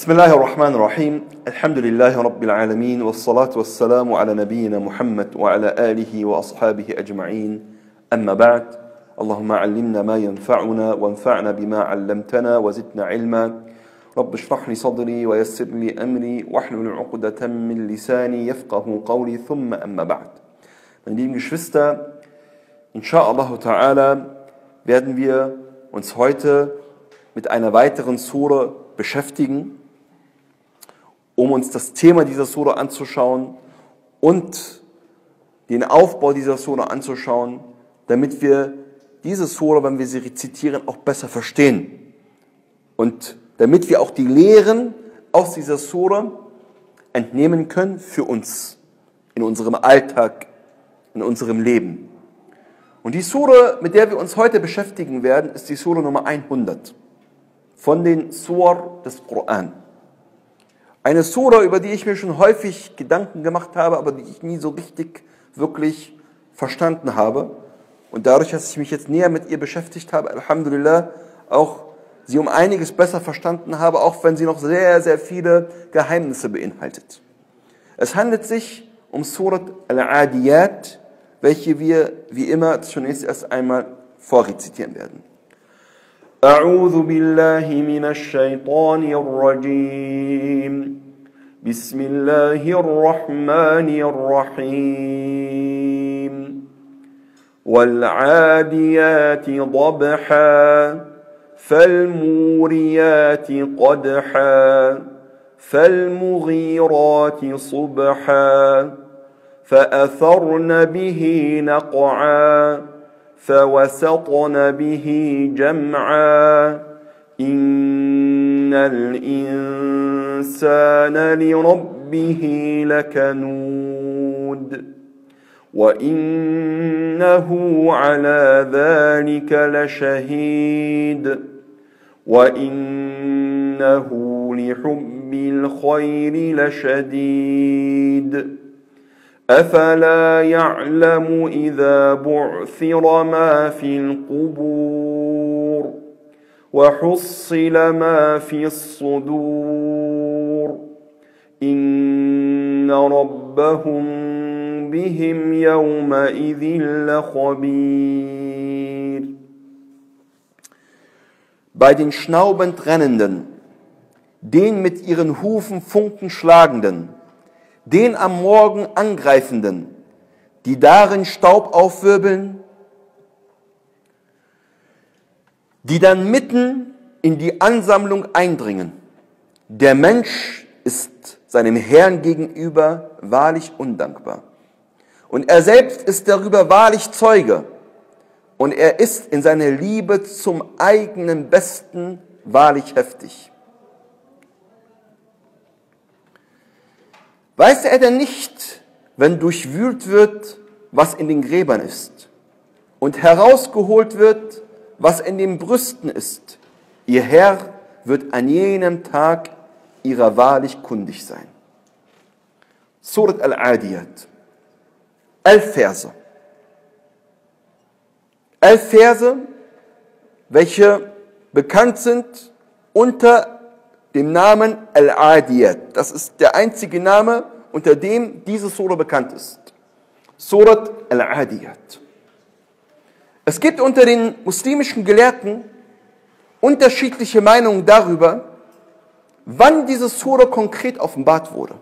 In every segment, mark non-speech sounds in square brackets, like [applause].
بسم الله الرحمن الرحيم الحمد لله رب العالمين والصلاة والسلام على نبينا محمد وعلى آله وأصحابه أجمعين أما بعد اللهم علمنا ما ينفعنا وانفعنا بما علمتنا وزدنا علما رب اشرح لي صدري ويسر لي أمري واحلل عقدة من لساني يفقه قولي ثم أما بعد Meine lieben Geschwister, inshallah ta'ala werden wir uns heute mit einer weiteren Sure beschäftigen, um uns das Thema dieser Sura anzuschauen und den Aufbau dieser Sura anzuschauen, damit wir diese Sura, wenn wir sie rezitieren, auch besser verstehen. Und damit wir auch die Lehren aus dieser Sura entnehmen können für uns, in unserem Alltag, in unserem Leben. Und die Sura, mit der wir uns heute beschäftigen werden, ist die Sura Nummer 100 von den Sur des Koran. Eine Sura, über die ich mir schon häufig Gedanken gemacht habe, aber die ich nie so richtig wirklich verstanden habe. Und dadurch, dass ich mich jetzt näher mit ihr beschäftigt habe, Alhamdulillah, auch sie um einiges besser verstanden habe, auch wenn sie noch sehr, sehr viele Geheimnisse beinhaltet. Es handelt sich um Surat Al-Adiyat, welche wir wie immer zunächst erst einmal vorrezitieren werden. أعوذ بالله من الشيطان الرجيم. بسم الله الرحمن الرحيم. والعاديات ضبحا فالموريات قدحا فالمغيرات صبحا فأثرن به نقعا. فوسطن به جمعا. إن الإنسان لربه لكنود. وإنه على ذلك لشهيد. وإنه لحب الخير لشديد. أفلا يعلم إذا بعثر ما في القبور وحصل ما في الصدور إن ربهم بهم يومئذ لخبير Bei den schnaubend Rennenden, den mit ihren Hufen Funken schlagenden, den am Morgen Angreifenden, die darin Staub aufwirbeln, die dann mitten in die Ansammlung eindringen. Der Mensch ist seinem Herrn gegenüber wahrlich undankbar. Und er selbst ist darüber wahrlich Zeuge. Und er ist in seiner Liebe zum eigenen Besten wahrlich heftig. Weiß er denn nicht, wenn durchwühlt wird, was in den Gräbern ist und herausgeholt wird, was in den Brüsten ist? Ihr Herr wird an jenem Tag ihrer wahrlich kundig sein. Surat al-Adiyat. Elf Verse. Elf Verse, welche bekannt sind unter dem Namen Al-Adiyat. Das ist der einzige Name, unter dem diese Sura bekannt ist. Surat Al-Adiyat. Es gibt unter den muslimischen Gelehrten unterschiedliche Meinungen darüber, wann diese Sura konkret offenbart wurde.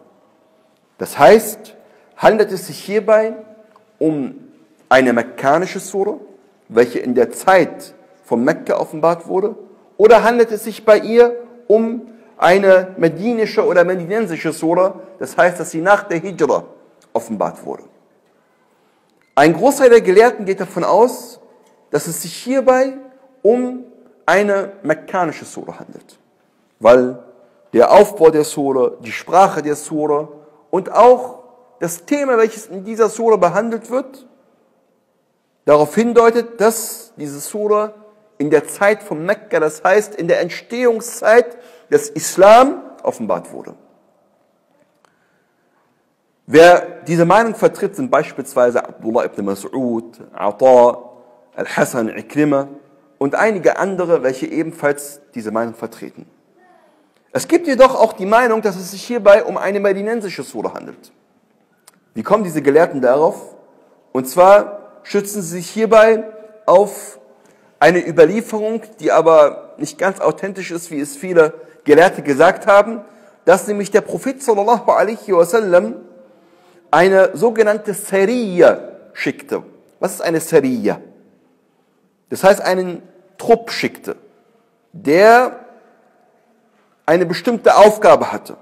Das heißt, handelt es sich hierbei um eine mekkanische Sura, welche in der Zeit von Mekka offenbart wurde, oder handelt es sich bei ihr um eine medinische oder medinensische Sura, das heißt, dass sie nach der Hijra offenbart wurde. Ein Großteil der Gelehrten geht davon aus, dass es sich hierbei um eine mekkanische Sura handelt, weil der Aufbau der Sura, die Sprache der Sura und auch das Thema, welches in dieser Sura behandelt wird, darauf hindeutet, dass diese Sura in der Zeit von Mekka, das heißt in der Entstehungszeit des Islam, offenbart wurde. Wer diese Meinung vertritt, sind beispielsweise Abdullah ibn Mas'ud, Ata, Al-Hassan, Ikrima und einige andere, welche ebenfalls diese Meinung vertreten. Es gibt jedoch auch die Meinung, dass es sich hierbei um eine medinensische Sura handelt. Wie kommen diese Gelehrten darauf? Und zwar schützen sie sich hierbei auf eine Überlieferung, die aber nicht ganz authentisch ist, wie es viele Gelehrte gesagt haben, dass nämlich der Prophet sallallahu alaihi wasallam eine sogenannte Seriya schickte. Was ist eine Seriya? Das heißt, einen Trupp schickte, der eine bestimmte Aufgabe hatte.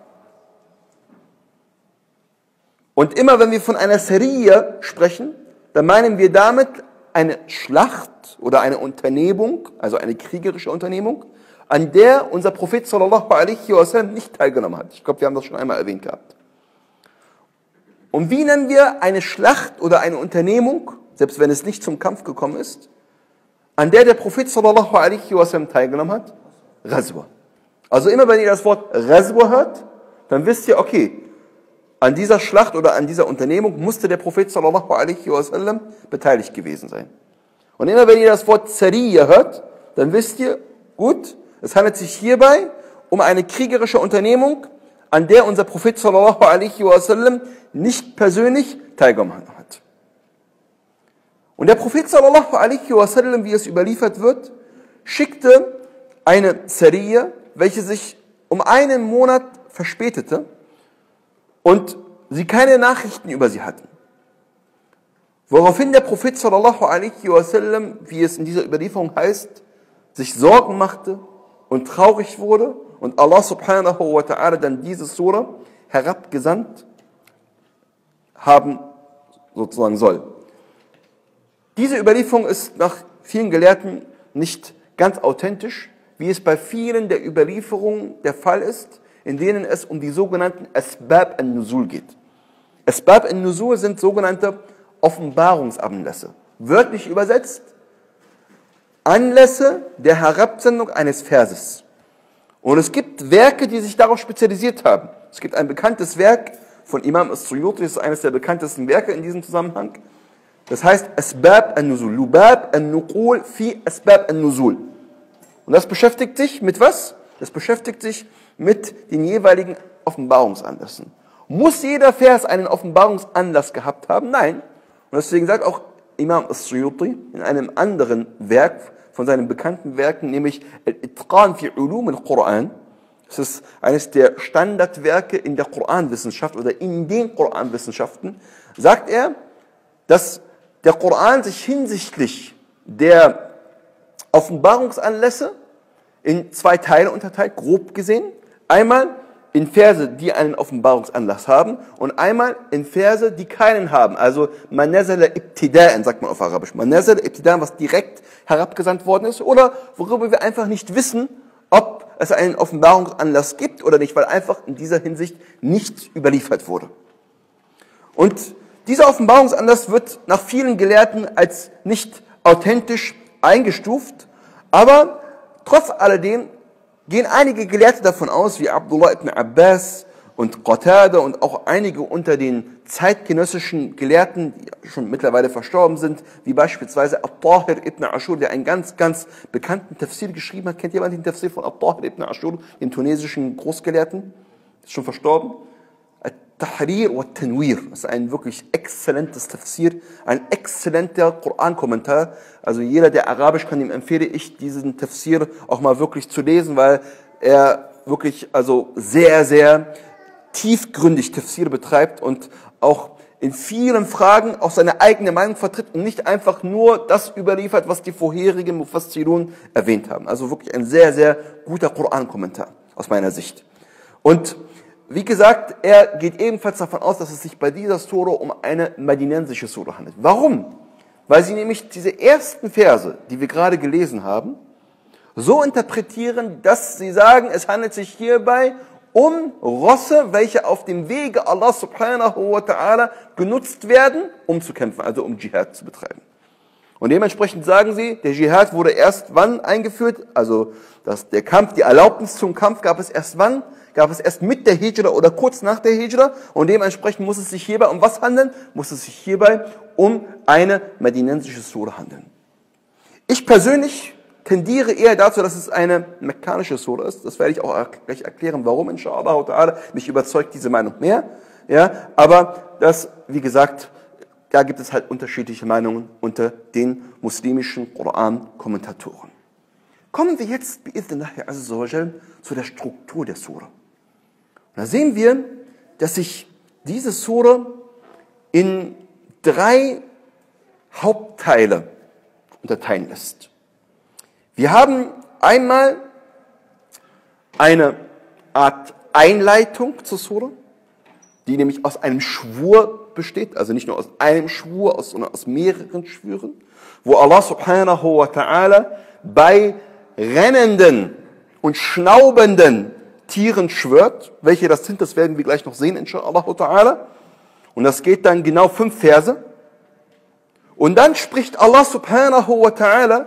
Und immer wenn wir von einer Serie sprechen, dann meinen wir damit eine Schlacht oder eine Unternehmung, also eine kriegerische Unternehmung, an der unser Prophet sallallahu alaihi wasallam nicht teilgenommen hat. Ich glaube, wir haben das schon einmal erwähnt gehabt. Und wie nennen wir eine Schlacht oder eine Unternehmung, selbst wenn es nicht zum Kampf gekommen ist, an der der Prophet sallallahu alaihi wasallam teilgenommen hat? Ghazwa. Also immer wenn ihr das Wort Ghazwa hört, dann wisst ihr, okay, an dieser Schlacht oder an dieser Unternehmung musste der Prophet sallallahu alaihi wasallam beteiligt gewesen sein. Und immer wenn ihr das Wort Zariya hört, dann wisst ihr, gut, es handelt sich hierbei um eine kriegerische Unternehmung, an der unser Prophet sallallahu alaihi wasallam nicht persönlich teilgenommen hat. Und der Prophet sallallahu alaihi wasallam, wie es überliefert wird, schickte eine Zariya, welche sich um einen Monat verspätete, und sie keine Nachrichten über sie hatten. Woraufhin der Prophet sallallahu alaihi wasallam, wie es in dieser Überlieferung heißt, sich Sorgen machte und traurig wurde und Allah subhanahu wa ta'ala dann diese Sura herabgesandt haben sozusagen soll. Diese Überlieferung ist nach vielen Gelehrten nicht ganz authentisch, wie es bei vielen der Überlieferungen der Fall ist, in denen es um die sogenannten Asbab al-Nuzul geht. Asbab al-Nuzul sind sogenannte Offenbarungsanlässe. Wörtlich übersetzt, Anlässe der Herabsendung eines Verses. Und es gibt Werke, die sich darauf spezialisiert haben. Es gibt ein bekanntes Werk von Imam As-Suyuti, das ist eines der bekanntesten Werke in diesem Zusammenhang. Das heißt Asbab al-Nuzul, Lubab al-Nuqul fi Asbab al-Nuzul. Und das beschäftigt sich mit was? Das beschäftigt sich mit den jeweiligen Offenbarungsanlässen. Muss jeder Vers einen Offenbarungsanlass gehabt haben? Nein. Und deswegen sagt auch Imam As-Suyuti in einem anderen Werk von seinen bekannten Werken, nämlich Al-Itqan fi Ulum al-Quran. Das ist eines der Standardwerke in der Koranwissenschaft oder in den Koranwissenschaften. Sagt er, dass der Koran sich hinsichtlich der Offenbarungsanlässe in zwei Teile unterteilt, grob gesehen. Einmal in Verse, die einen Offenbarungsanlass haben und einmal in Verse, die keinen haben. Also manazala ibtida'an, sagt man auf Arabisch. Manazala ibtida'an, was direkt herabgesandt worden ist oder worüber wir einfach nicht wissen, ob es einen Offenbarungsanlass gibt oder nicht, weil einfach in dieser Hinsicht nichts überliefert wurde. Und dieser Offenbarungsanlass wird nach vielen Gelehrten als nicht authentisch eingestuft, aber trotz alledem gehen einige Gelehrte davon aus, wie Abdullah ibn Abbas und Qatada und auch einige unter den zeitgenössischen Gelehrten, die schon mittlerweile verstorben sind, wie beispielsweise At-Tahir ibn Ashur, der einen ganz, ganz bekannten Tafsir geschrieben hat. Kennt jemand den Tafsir von At-Tahir ibn Ashur, dem tunesischen Großgelehrten? Ist schon verstorben. Tahrir wa Tanwir. Das ist ein wirklich exzellentes Tafsir, ein exzellenter Koran-Kommentar. Also jeder, der Arabisch kann, dem empfehle ich, diesen Tafsir auch mal wirklich zu lesen, weil er wirklich also sehr, sehr tiefgründig Tafsir betreibt und auch in vielen Fragen auch seine eigene Meinung vertritt und nicht einfach nur das überliefert, was die vorherigen Mufassirun erwähnt haben. Also wirklich ein sehr, sehr guter Koran-Kommentar aus meiner Sicht. Und wie gesagt, er geht ebenfalls davon aus, dass es sich bei dieser Sura um eine madinensische Sura handelt. Warum? Weil sie nämlich diese ersten Verse, die wir gerade gelesen haben, so interpretieren, dass sie sagen, es handelt sich hierbei um Rosse, welche auf dem Wege Allah subhanahu wa ta'ala genutzt werden, um zu kämpfen, also um Dschihad zu betreiben. Und dementsprechend sagen sie, der Dschihad wurde erst wann eingeführt, also dass der Kampf, die Erlaubnis zum Kampf gab es erst wann, gab es erst mit der Hijra oder kurz nach der Hijra und dementsprechend muss es sich hierbei um was handeln? Muss es sich hierbei um eine medinensische Sura handeln. Ich persönlich tendiere eher dazu, dass es eine mekkanische Sura ist. Das werde ich auch gleich erklären, warum, inshallah. Mich überzeugt diese Meinung mehr. Ja, aber das, wie gesagt, da gibt es halt unterschiedliche Meinungen unter den muslimischen Koran-Kommentatoren. Kommen wir jetzt zu der Struktur der Sura. Da sehen wir, dass sich diese Sura in drei Hauptteile unterteilen lässt. Wir haben einmal eine Art Einleitung zur Sura, die nämlich aus einem Schwur besteht, also nicht nur aus einem Schwur, sondern aus mehreren Schwüren, wo Allah subhanahu wa ta'ala bei rennenden und schnaubenden Tieren schwört. Welche das sind, das werden wir gleich noch sehen, inshallah. Und das geht dann genau fünf Verse. Und dann spricht Allah subhanahu wa ta'ala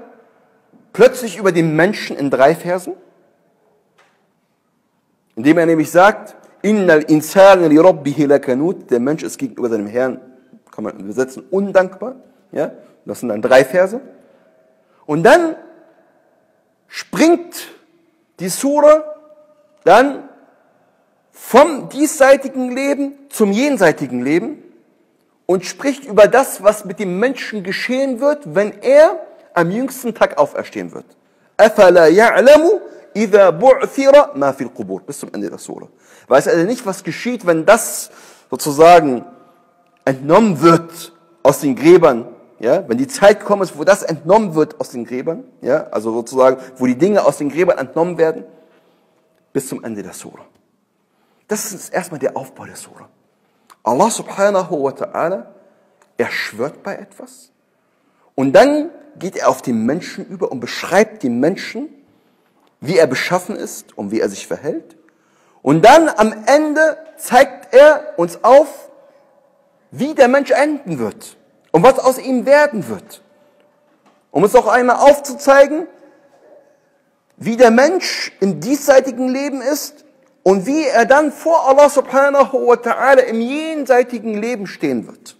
plötzlich über den Menschen in drei Versen, indem er nämlich sagt, Innal insana li rabbihi lakanut, der Mensch ist gegenüber seinem Herrn, kann man übersetzen, undankbar. Ja, das sind dann drei Verse. Und dann springt die Sura dann vom diesseitigen Leben zum jenseitigen Leben und spricht über das, was mit dem Menschen geschehen wird, wenn er am jüngsten Tag auferstehen wird. أَفَلَا يَعْلَمُ إِذَا بُعْثِرَ مَا فِي الْقُبُورِ Bis zum Ende der Sura. Weiß also nicht, was geschieht, wenn das sozusagen entnommen wird aus den Gräbern, ja, wenn die Zeit gekommen ist, wo das entnommen wird aus den Gräbern, ja, also sozusagen, wo die Dinge aus den Gräbern entnommen werden, bis zum Ende der Sura. Das ist erstmal der Aufbau der Sura. Allah subhanahu wa ta'ala, er schwört bei etwas und dann geht er auf den Menschen über und beschreibt den Menschen, wie er beschaffen ist und wie er sich verhält. Und dann am Ende zeigt er uns auf, wie der Mensch enden wird und was aus ihm werden wird. Um uns auch einmal aufzuzeigen, wie der Mensch im diesseitigen Leben ist und wie er dann vor Allah subhanahu wa ta'ala im jenseitigen Leben stehen wird.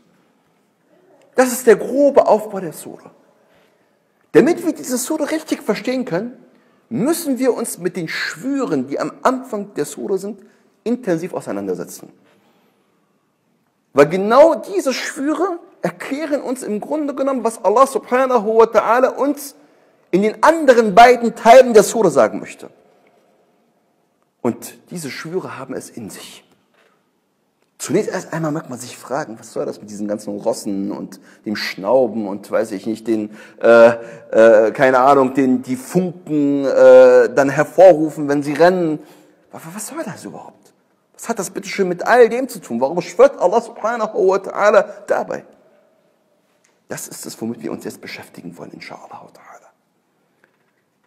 Das ist der grobe Aufbau der Sura. Damit wir diese Sura richtig verstehen können, müssen wir uns mit den Schwüren, die am Anfang der Sura sind, intensiv auseinandersetzen. Weil genau diese Schwüre erklären uns im Grunde genommen, was Allah subhanahu wa ta'ala uns in den anderen beiden Teilen der Sura sagen möchte. Und diese Schwüre haben es in sich. Zunächst erst einmal mag man sich fragen, was soll das mit diesen ganzen Rossen und dem Schnauben und weiß ich nicht, den, äh, äh, keine Ahnung, den, die Funken äh, dann hervorrufen, wenn sie rennen. Was, soll das überhaupt? Was hat das bitte schön mit all dem zu tun? Warum schwört Allah subhanahu wa ta'ala dabei? Das ist es, womit wir uns jetzt beschäftigen wollen, inshallah ta'ala.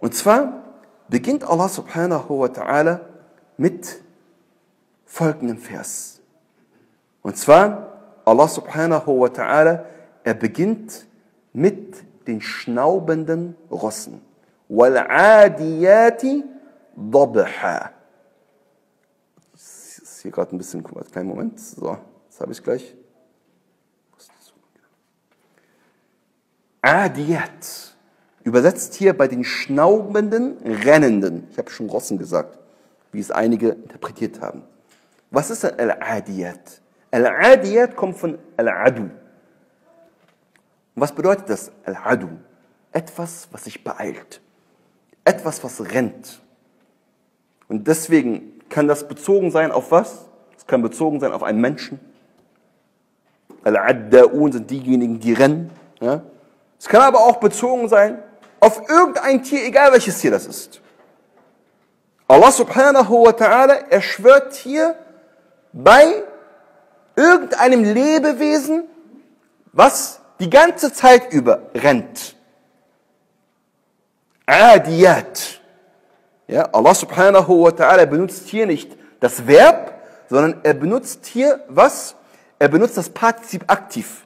Und zwar beginnt Allah subhanahu wa ta'ala mit folgendem Vers. Und zwar, Allah subhanahu wa ta'ala, er beginnt mit den schnaubenden Rossen. وَالْعَادِيَاتِ ضَبْحًا Das ist hier gerade ein bisschen, kleinen Moment, so, das habe ich gleich. Adiyat. Übersetzt hier bei den schnaubenden, rennenden. Ich habe schon Rossen gesagt, wie es einige interpretiert haben. Was ist ein Al-Adiyat? Al-Adiyat kommt von Al-Adu. Was bedeutet das? Al-Adu. Etwas, was sich beeilt. Etwas, was rennt. Und deswegen kann das bezogen sein auf was? Es kann bezogen sein auf einen Menschen. Al-Adda'un sind diejenigen, die rennen. Ja? Es kann aber auch bezogen sein auf irgendein Tier, egal welches Tier das ist. Allah subhanahu wa ta'ala, er schwört hier bei irgendeinem Lebewesen, was die ganze Zeit über rennt. Adiyat. Ja, Allah subhanahu wa ta'ala benutzt hier nicht das Verb, sondern er benutzt hier was? Er benutzt das Partizip aktiv.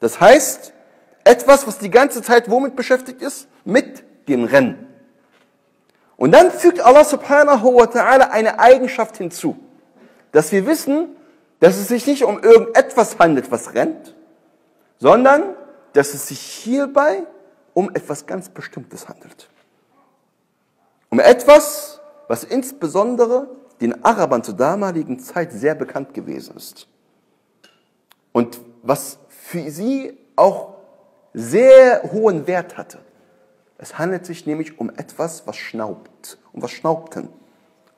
Das heißt, etwas, was die ganze Zeit womit beschäftigt ist? Mit dem Rennen. Und dann fügt Allah subhanahu wa ta'ala eine Eigenschaft hinzu, dass wir wissen, dass es sich nicht um irgendetwas handelt, was rennt, sondern dass es sich hierbei um etwas ganz Bestimmtes handelt. Um etwas, was insbesondere den Arabern zur damaligen Zeit sehr bekannt gewesen ist. Und was für sie auch sehr hohen Wert hatte. Es handelt sich nämlich um etwas, was schnaubt. Und was schnaubten?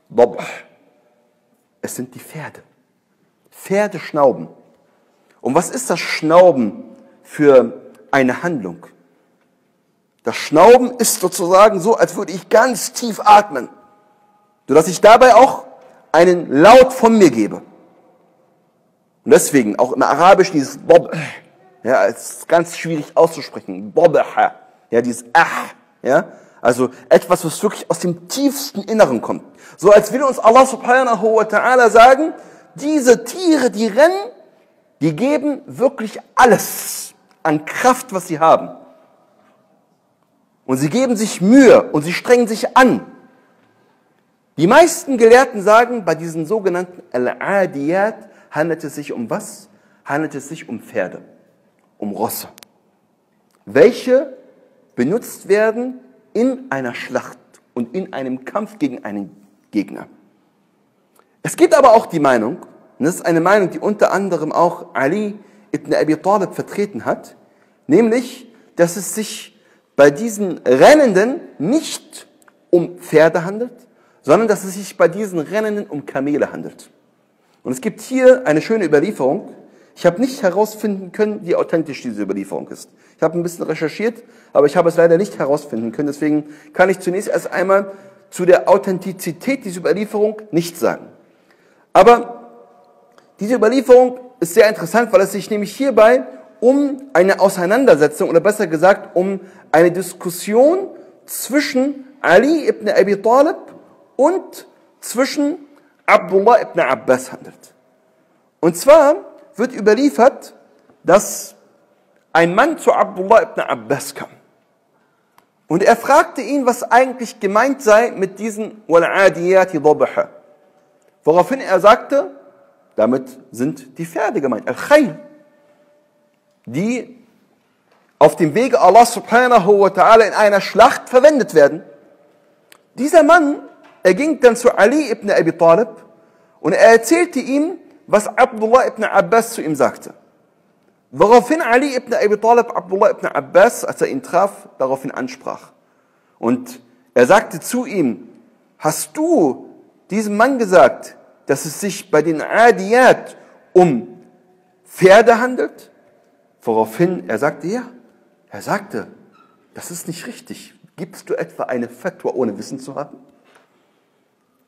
Bob. Es sind die Pferde. Pferde schnauben. Und was ist das Schnauben für eine Handlung? Das Schnauben ist sozusagen so, als würde ich ganz tief atmen, sodass ich dabei auch einen Laut von mir gebe. Und deswegen auch im Arabischen dieses Bob, ja, es ist ganz schwierig auszusprechen. Bobaha, ja, dieses Ah, ja, also etwas, was wirklich aus dem tiefsten Inneren kommt. So als will uns Allah subhanahu wa ta'ala sagen, diese Tiere, die rennen, die geben wirklich alles an Kraft, was sie haben. Und sie geben sich Mühe und sie strengen sich an. Die meisten Gelehrten sagen, bei diesen sogenannten Al-Adiyat handelt es sich um was? Handelt es sich um Pferde, um Rosse, welche benutzt werden in einer Schlacht und in einem Kampf gegen einen Gegner. Es gibt aber auch die Meinung, und das ist eine Meinung, die unter anderem auch Ali ibn Abi Talib vertreten hat, nämlich, dass es sich bei diesen Rennenden nicht um Pferde handelt, sondern dass es sich bei diesen Rennenden um Kamele handelt. Und es gibt hier eine schöne Überlieferung. Ich habe nicht herausfinden können, wie authentisch diese Überlieferung ist. Ich habe ein bisschen recherchiert, aber ich habe es leider nicht herausfinden können. Deswegen kann ich zunächst erst einmal zu der Authentizität dieser Überlieferung nichts sagen. Aber diese Überlieferung ist sehr interessant, weil es sich nämlich hierbei um eine Auseinandersetzung oder besser gesagt um eine Diskussion zwischen Ali ibn Abi Talib und zwischen Abdullah ibn Abbas handelt. Und zwar wird überliefert, dass ein Mann zu Abdullah ibn Abbas kam. Und er fragte ihn, was eigentlich gemeint sei mit diesen Wal'adiyati Dabaha. Woraufhin er sagte, damit sind die Pferde gemeint, Al-Khayl, die auf dem Wege Allah subhanahu wa ta'ala in einer Schlacht verwendet werden. Dieser Mann, er ging dann zu Ali ibn Abi Talib und er erzählte ihm, was Abdullah ibn Abbas zu ihm sagte. Woraufhin Ali ibn Abi Talib Abdullah ibn Abbas, als er ihn traf, daraufhin ansprach. Und er sagte zu ihm, hast du diesem Mann gesagt, dass es sich bei den Adiyat um Pferde handelt? Woraufhin er sagte, ja. Er sagte, das ist nicht richtig. Gibst du etwa eine Fatwa ohne Wissen zu haben?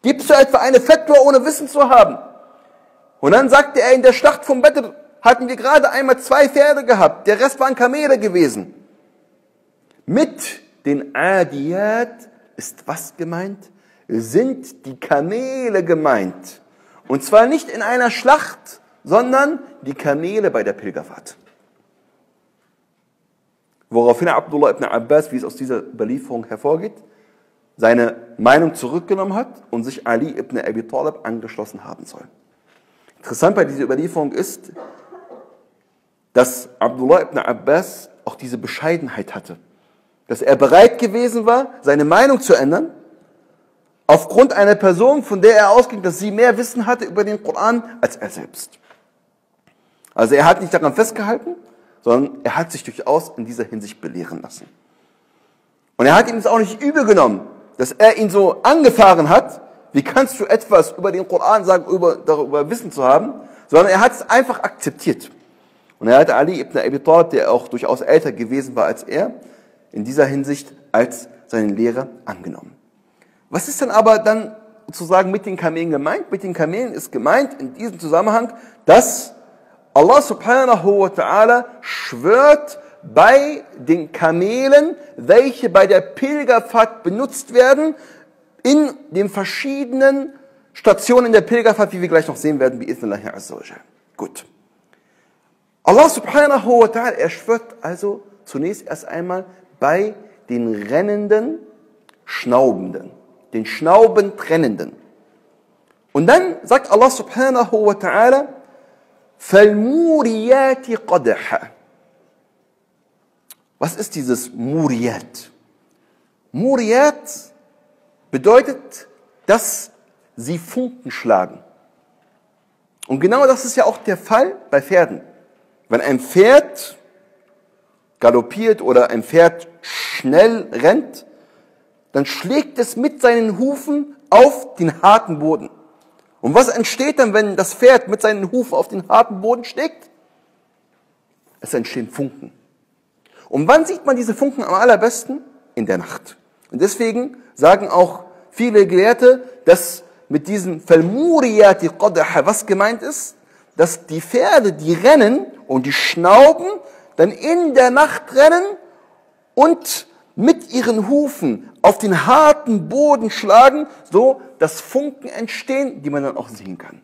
Gibst du etwa eine Fatwa ohne Wissen zu haben? Und dann sagte er, in der Schlacht von Badr hatten wir gerade einmal zwei Pferde gehabt, der Rest waren Kamele gewesen. Mit den Adiyat ist was gemeint? Sind die Kamele gemeint. Und zwar nicht in einer Schlacht, sondern die Kamele bei der Pilgerfahrt. Woraufhin Abdullah ibn Abbas, wie es aus dieser Überlieferung hervorgeht, seine Meinung zurückgenommen hat und sich Ali ibn Abi Talib angeschlossen haben soll. Interessant bei dieser Überlieferung ist, dass Abdullah ibn Abbas auch diese Bescheidenheit hatte. Dass er bereit gewesen war, seine Meinung zu ändern aufgrund einer Person, von der er ausging, dass sie mehr Wissen hatte über den Koran als er selbst. Also er hat nicht daran festgehalten, sondern er hat sich durchaus in dieser Hinsicht belehren lassen. Und er hat ihm es auch nicht übel genommen, dass er ihn so angefahren hat, wie kannst du etwas über den Koran sagen, über, darüber Wissen zu haben, sondern er hat es einfach akzeptiert. Und er hat Ali ibn Abi Talib, der auch durchaus älter gewesen war als er, in dieser Hinsicht als seinen Lehrer angenommen. Was ist denn aber dann sozusagen mit den Kamelen gemeint? Mit den Kamelen ist gemeint in diesem Zusammenhang, dass Allah subhanahu wa ta'ala schwört bei den Kamelen, welche bei der Pilgerfahrt benutzt werden, in den verschiedenen Stationen der Pilgerfahrt, wie wir gleich noch sehen werden, wie Idnillahi Azza wa Gut. Allah subhanahu wa ta'ala, er schwört also zunächst erst einmal bei den rennenden, schnaubenden den Schnauben trennenden. Und dann sagt Allah subhanahu wa ta'ala, فَالْمُورِيَاتِ قَدَحًا Was ist dieses Muriyat? Muriyat bedeutet, dass sie Funken schlagen. Und genau das ist ja auch der Fall bei Pferden. Wenn ein Pferd galoppiert oder ein Pferd schnell rennt, dann schlägt es mit seinen Hufen auf den harten Boden. Und was entsteht dann, wenn das Pferd mit seinen Hufen auf den harten Boden schlägt? Es entstehen Funken. Und wann sieht man diese Funken am allerbesten? In der Nacht. Und deswegen sagen auch viele Gelehrte, dass mit diesem Falmuriyati Qadaha was gemeint ist, dass die Pferde, die rennen und die schnauben, dann in der Nacht rennen und mit ihren Hufen auf den harten Boden schlagen, so dass Funken entstehen, die man dann auch sehen kann.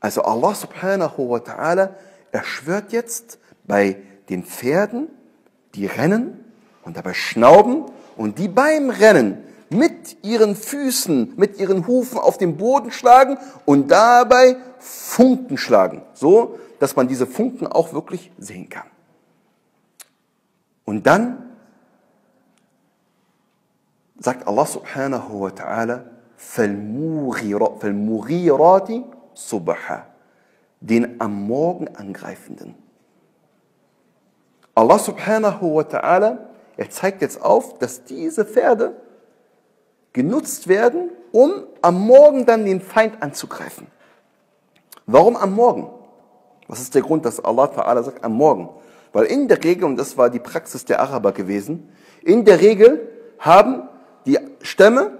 Also Allah subhanahu wa ta'ala, er schwört jetzt bei den Pferden, die rennen und dabei schnauben und die beim Rennen mit ihren Füßen, mit ihren Hufen auf den Boden schlagen und dabei Funken schlagen, so dass man diese Funken auch wirklich sehen kann. Und dann sagt Allah subhanahu wa ta'ala, فَالْمُغِيرَاتِ subha, den am Morgen angreifenden. Allah subhanahu wa ta'ala, er zeigt jetzt auf, dass diese Pferde genutzt werden, um am Morgen dann den Feind anzugreifen. Warum am Morgen? Was ist der Grund, dass Allah Ta'ala sagt am Morgen? Weil in der Regel, und das war die Praxis der Araber gewesen, in der Regel haben die Stämme,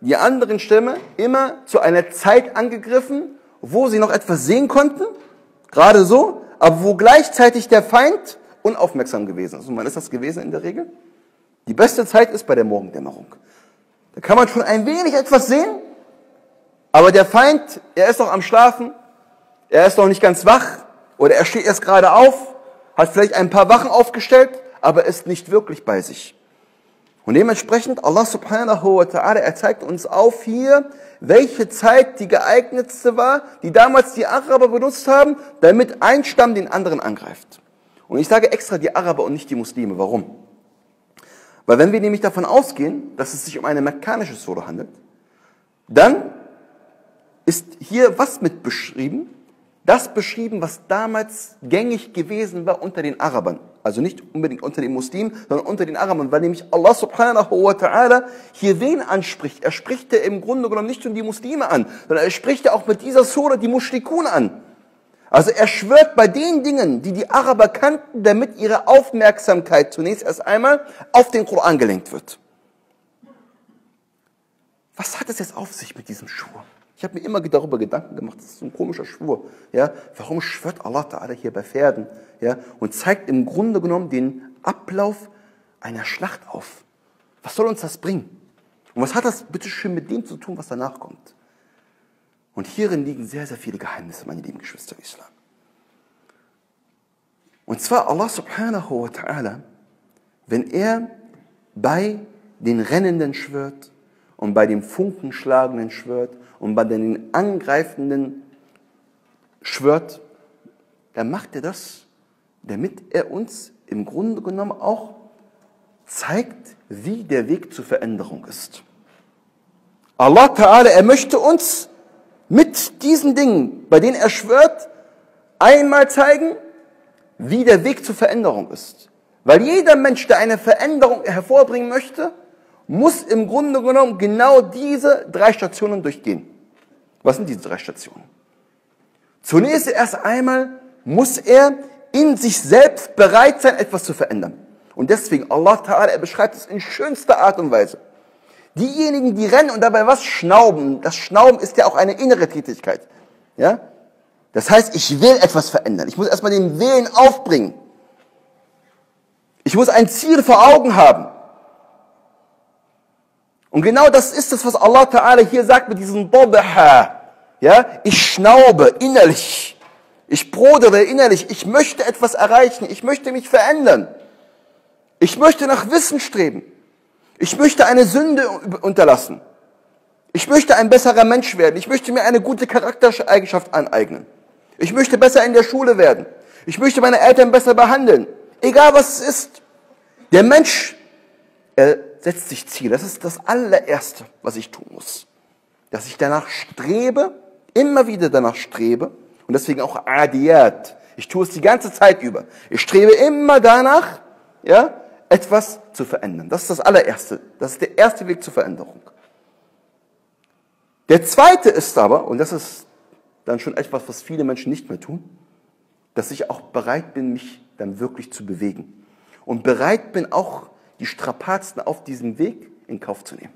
die anderen Stämme immer zu einer Zeit angegriffen, wo sie noch etwas sehen konnten, gerade so, aber wo gleichzeitig der Feind unaufmerksam gewesen ist. Und wann ist das gewesen in der Regel? Die beste Zeit ist bei der Morgendämmerung. Da kann man schon ein wenig etwas sehen, aber der Feind, er ist noch am Schlafen, er ist noch nicht ganz wach oder er steht erst gerade auf, hat vielleicht ein paar Wachen aufgestellt, aber ist nicht wirklich bei sich. Und dementsprechend, Allah subhanahu wa ta'ala, er zeigt uns auf hier, welche Zeit die geeignetste war, die damals die Araber benutzt haben, damit ein Stamm den anderen angreift. Und ich sage extra die Araber und nicht die Muslime. Warum? Weil wenn wir nämlich davon ausgehen, dass es sich um eine mekkanische Sura handelt, dann ist hier was mit beschrieben? Das beschrieben, was damals gängig gewesen war unter den Arabern. Also nicht unbedingt unter den Muslimen, sondern unter den Arabern, weil nämlich Allah subhanahu wa ta'ala hier wen anspricht. Er spricht ja im Grunde genommen nicht nur die Muslime an, sondern er spricht ja auch mit dieser Sura die Mushrikun an. Also er schwört bei den Dingen, die die Araber kannten, damit ihre Aufmerksamkeit zunächst erst einmal auf den Koran gelenkt wird. Was hat es jetzt auf sich mit diesem Schwur? Ich habe mir immer darüber Gedanken gemacht, das ist so ein komischer Schwur. Ja? Warum schwört Allah Ta'ala hier bei Pferden ja? und zeigt im Grunde genommen den Ablauf einer Schlacht auf? Was soll uns das bringen? Und was hat das bitte schön mit dem zu tun, was danach kommt? Und hierin liegen sehr, sehr viele Geheimnisse, meine lieben Geschwister im Islam. Und zwar Allah subhanahu wa ta'ala, wenn er bei den Rennenden schwört und bei dem Funkenschlagenden schwört und bei den Angreifenden schwört, dann macht er das, damit er uns im Grunde genommen auch zeigt, wie der Weg zur Veränderung ist. Allah Ta'ala, er möchte uns mit diesen Dingen, bei denen er schwört, einmal zeigen, wie der Weg zur Veränderung ist. Weil jeder Mensch, der eine Veränderung hervorbringen möchte, muss im Grunde genommen genau diese drei Stationen durchgehen. Was sind diese drei Stationen? Zunächst erst einmal muss er in sich selbst bereit sein, etwas zu verändern. Und deswegen, Allah Ta'ala, er beschreibt es in schönster Art und Weise. Diejenigen, die rennen und dabei was schnauben, das Schnauben ist ja auch eine innere Tätigkeit. Ja? Das heißt, ich will etwas verändern. Ich muss erstmal den Willen aufbringen. Ich muss ein Ziel vor Augen haben. Und genau das ist es, was Allah Ta'ala hier sagt mit diesem Bobaha. Ja, ich schnaube innerlich. Ich brodere innerlich. Ich möchte etwas erreichen. Ich möchte mich verändern. Ich möchte nach Wissen streben. Ich möchte eine Sünde unterlassen. Ich möchte ein besserer Mensch werden. Ich möchte mir eine gute Charaktereigenschaft aneignen. Ich möchte besser in der Schule werden. Ich möchte meine Eltern besser behandeln. Egal was es ist. Der Mensch, er setzt sich Ziele. Das ist das allererste, was ich tun muss. Dass ich danach strebe, immer wieder danach strebe, und deswegen auch Adiyat. Ich tue es die ganze Zeit über. Ich strebe immer danach, ja, etwas zu verändern. Das ist das allererste. Das ist der erste Weg zur Veränderung. Der zweite ist aber, und das ist dann schon etwas, was viele Menschen nicht mehr tun, dass ich auch bereit bin, mich dann wirklich zu bewegen. Und bereit bin, auch die Strapazen auf diesem Weg in Kauf zu nehmen.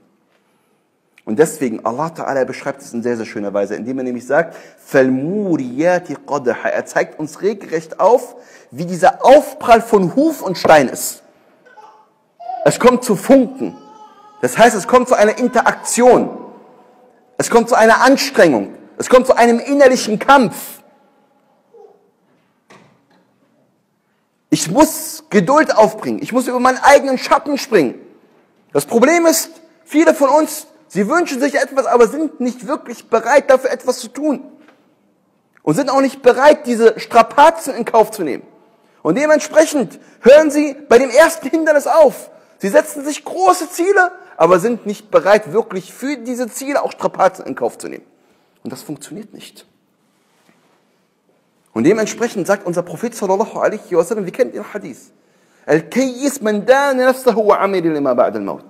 Und deswegen, Allah Ta'ala beschreibt es in sehr, sehr schöner Weise, indem er nämlich sagt, Er zeigt uns regelrecht auf, wie dieser Aufprall von Huf und Stein ist. Es kommt zu Funken. Das heißt, es kommt zu einer Interaktion. Es kommt zu einer Anstrengung. Es kommt zu einem innerlichen Kampf. Ich muss Geduld aufbringen. Ich muss über meinen eigenen Schatten springen. Das Problem ist, viele von uns, sie wünschen sich etwas, aber sind nicht wirklich bereit, dafür etwas zu tun. Und sind auch nicht bereit, diese Strapazen in Kauf zu nehmen. Und dementsprechend hören sie bei dem ersten Hindernis auf. Sie setzen sich große Ziele, aber sind nicht bereit, wirklich für diese Ziele auch Strapazen in Kauf zu nehmen. Und das funktioniert nicht. Und dementsprechend sagt unser Prophet sallallahu alaihi wasallam, wir kennen den Hadith, Al-Kayyis man nafsahu wa lima ba'd al-Maut.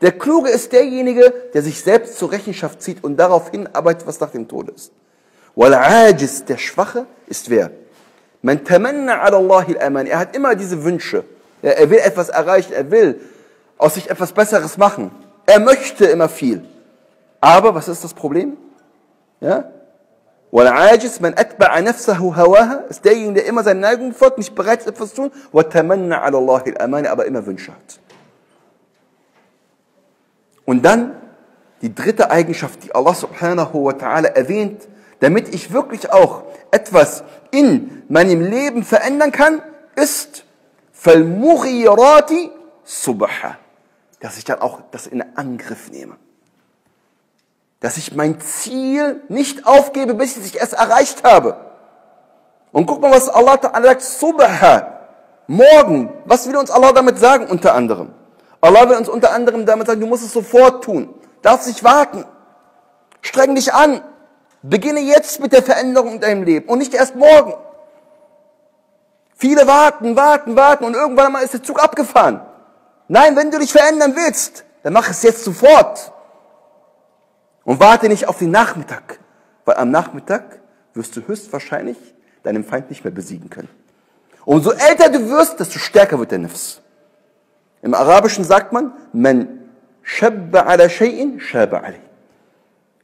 Der Kluge ist derjenige, der sich selbst zur Rechenschaft zieht und darauf hinarbeitet, was nach dem Tod ist. Wal-Ajiz, der Schwache, ist wer? Man tamanna ala Allah al-Aman. Er hat immer diese Wünsche. Er will etwas erreichen, er will aus sich etwas Besseres machen. Er möchte immer viel. Aber was ist das Problem? Ja? والعاجز من أتبع نفسه هواها ist derjenige, der immer seinen Neigungen folgt, nicht bereit ist, etwas zu tun. وتمنى على الله الأمان, aber immer Wünsche hat. Und dann die dritte Eigenschaft, die Allah subhanahu wa ta'ala erwähnt, damit ich wirklich auch etwas in meinem Leben verändern kann, ist فالمغيرات صبحا dass ich dann auch das in Angriff nehme. Dass ich mein Ziel nicht aufgebe, bis ich es erreicht habe. Und guck mal, was Allah sagt, Subha, morgen. Was will uns Allah damit sagen, unter anderem? Allah will uns unter anderem damit sagen, du musst es sofort tun. Darfst nicht warten. Streng dich an. Beginne jetzt mit der Veränderung in deinem Leben und nicht erst morgen. Viele warten, warten, warten und irgendwann einmal ist der Zug abgefahren. Nein, wenn du dich verändern willst, dann mach es jetzt sofort. Und warte nicht auf den Nachmittag, weil am Nachmittag wirst du höchstwahrscheinlich deinen Feind nicht mehr besiegen können. Umso älter du wirst, desto stärker wird der Nefs. Im Arabischen sagt man, man shabba ala shay'in shaba ali.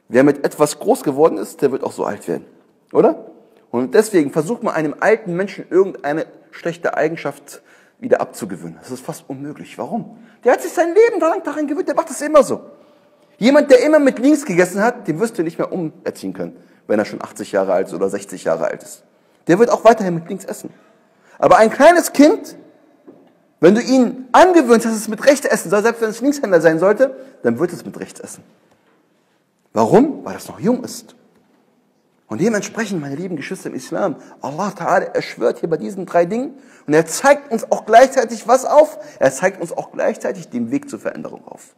Wer mit etwas groß geworden ist, der wird auch so alt werden. Oder? Und deswegen versucht man einem alten Menschen irgendeine schlechte Eigenschaft wieder abzugewöhnen. Das ist fast unmöglich. Warum? Der hat sich sein Leben lang daran gewöhnt, der macht das immer so. Jemand, der immer mit links gegessen hat, den wirst du nicht mehr umerziehen können, wenn er schon 80 Jahre alt ist oder 60 Jahre alt ist. Der wird auch weiterhin mit links essen. Aber ein kleines Kind, wenn du ihn angewöhnt hast, es mit rechts essen soll, selbst wenn es Linkshänder sein sollte, dann wird es mit rechts essen. Warum? Weil es noch jung ist. Und dementsprechend, meine lieben Geschwister im Islam, Allah Ta'ala, er schwört hier bei diesen drei Dingen und er zeigt uns auch gleichzeitig was auf? Er zeigt uns auch gleichzeitig den Weg zur Veränderung auf.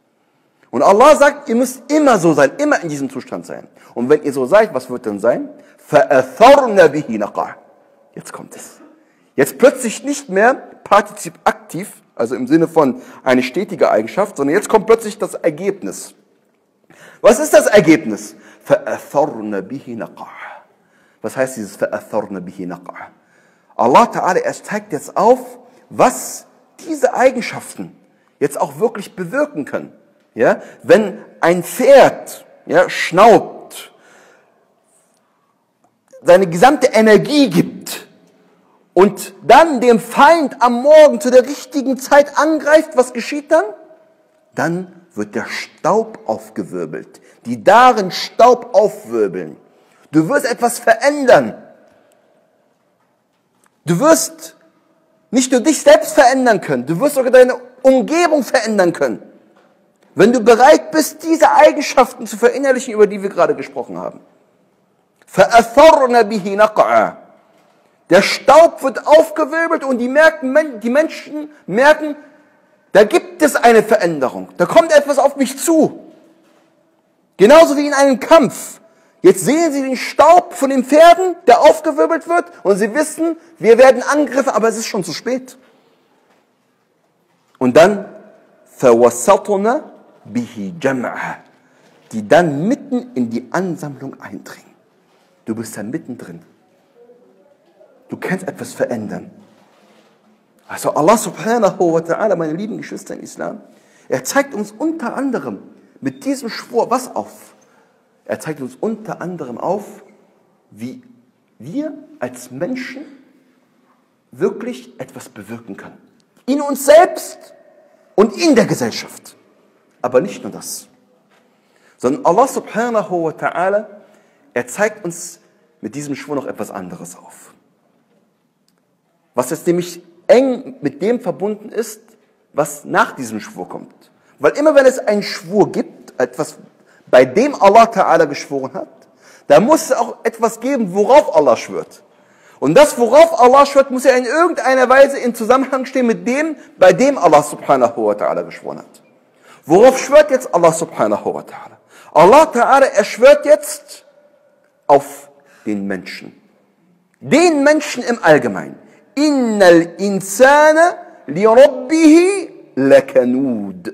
Und Allah sagt, ihr müsst immer so sein, immer in diesem Zustand sein. Und wenn ihr so seid, was wird dann sein? Jetzt kommt es. Jetzt plötzlich nicht mehr partizip aktiv, also im Sinne von eine stetige Eigenschaft, sondern jetzt kommt plötzlich das Ergebnis. Was ist das Ergebnis? Was heißt dieses فَأَثَرْنَ بِهِ نَقْعَ? Allah Ta'ala, er zeigt jetzt auf, was diese Eigenschaften jetzt auch wirklich bewirken können. Ja? Wenn ein Pferd ja, schnaubt, seine gesamte Energie gibt und dann dem Feind am Morgen zu der richtigen Zeit angreift, was geschieht dann? Dann wird der Staub aufgewirbelt. Die darin Staub aufwirbeln. Du wirst etwas verändern. Du wirst nicht nur dich selbst verändern können, du wirst sogar deine Umgebung verändern können. Wenn du bereit bist, diese Eigenschaften zu verinnerlichen, über die wir gerade gesprochen haben. Der Staub wird aufgewirbelt und die, merken, die Menschen merken, Da gibt es eine Veränderung. Da kommt etwas auf mich zu. Genauso wie in einem Kampf. Jetzt sehen Sie den Staub von den Pferden, der aufgewirbelt wird, und Sie wissen, wir werden angegriffen, aber es ist schon zu spät. Und dann فَوَسَطُنَا bihi جَمْعَهَا die dann mitten in die Ansammlung eindringen. Du bist da mittendrin. Du kannst etwas verändern. Also Allah subhanahu wa ta'ala, meine lieben Geschwister im Islam, er zeigt uns unter anderem mit diesem Schwur was auf? Er zeigt uns unter anderem auf, wie wir als Menschen wirklich etwas bewirken können. In uns selbst und in der Gesellschaft. Aber nicht nur das. Sondern Allah subhanahu wa ta'ala, er zeigt uns mit diesem Schwur noch etwas anderes auf. Was jetzt nämlich eng mit dem verbunden ist, was nach diesem Schwur kommt. Weil immer wenn es einen Schwur gibt, etwas, bei dem Allah Ta'ala geschworen hat, da muss es auch etwas geben, worauf Allah schwört. Und das, worauf Allah schwört, muss ja in irgendeiner Weise in Zusammenhang stehen mit dem, bei dem Allah subhanahu wa ta'ala geschworen hat. Worauf schwört jetzt Allah subhanahu wa ta'ala? Allah ta'ala, er schwört jetzt auf den Menschen. Den Menschen im Allgemeinen. Innal insana li rabbihi lakanud.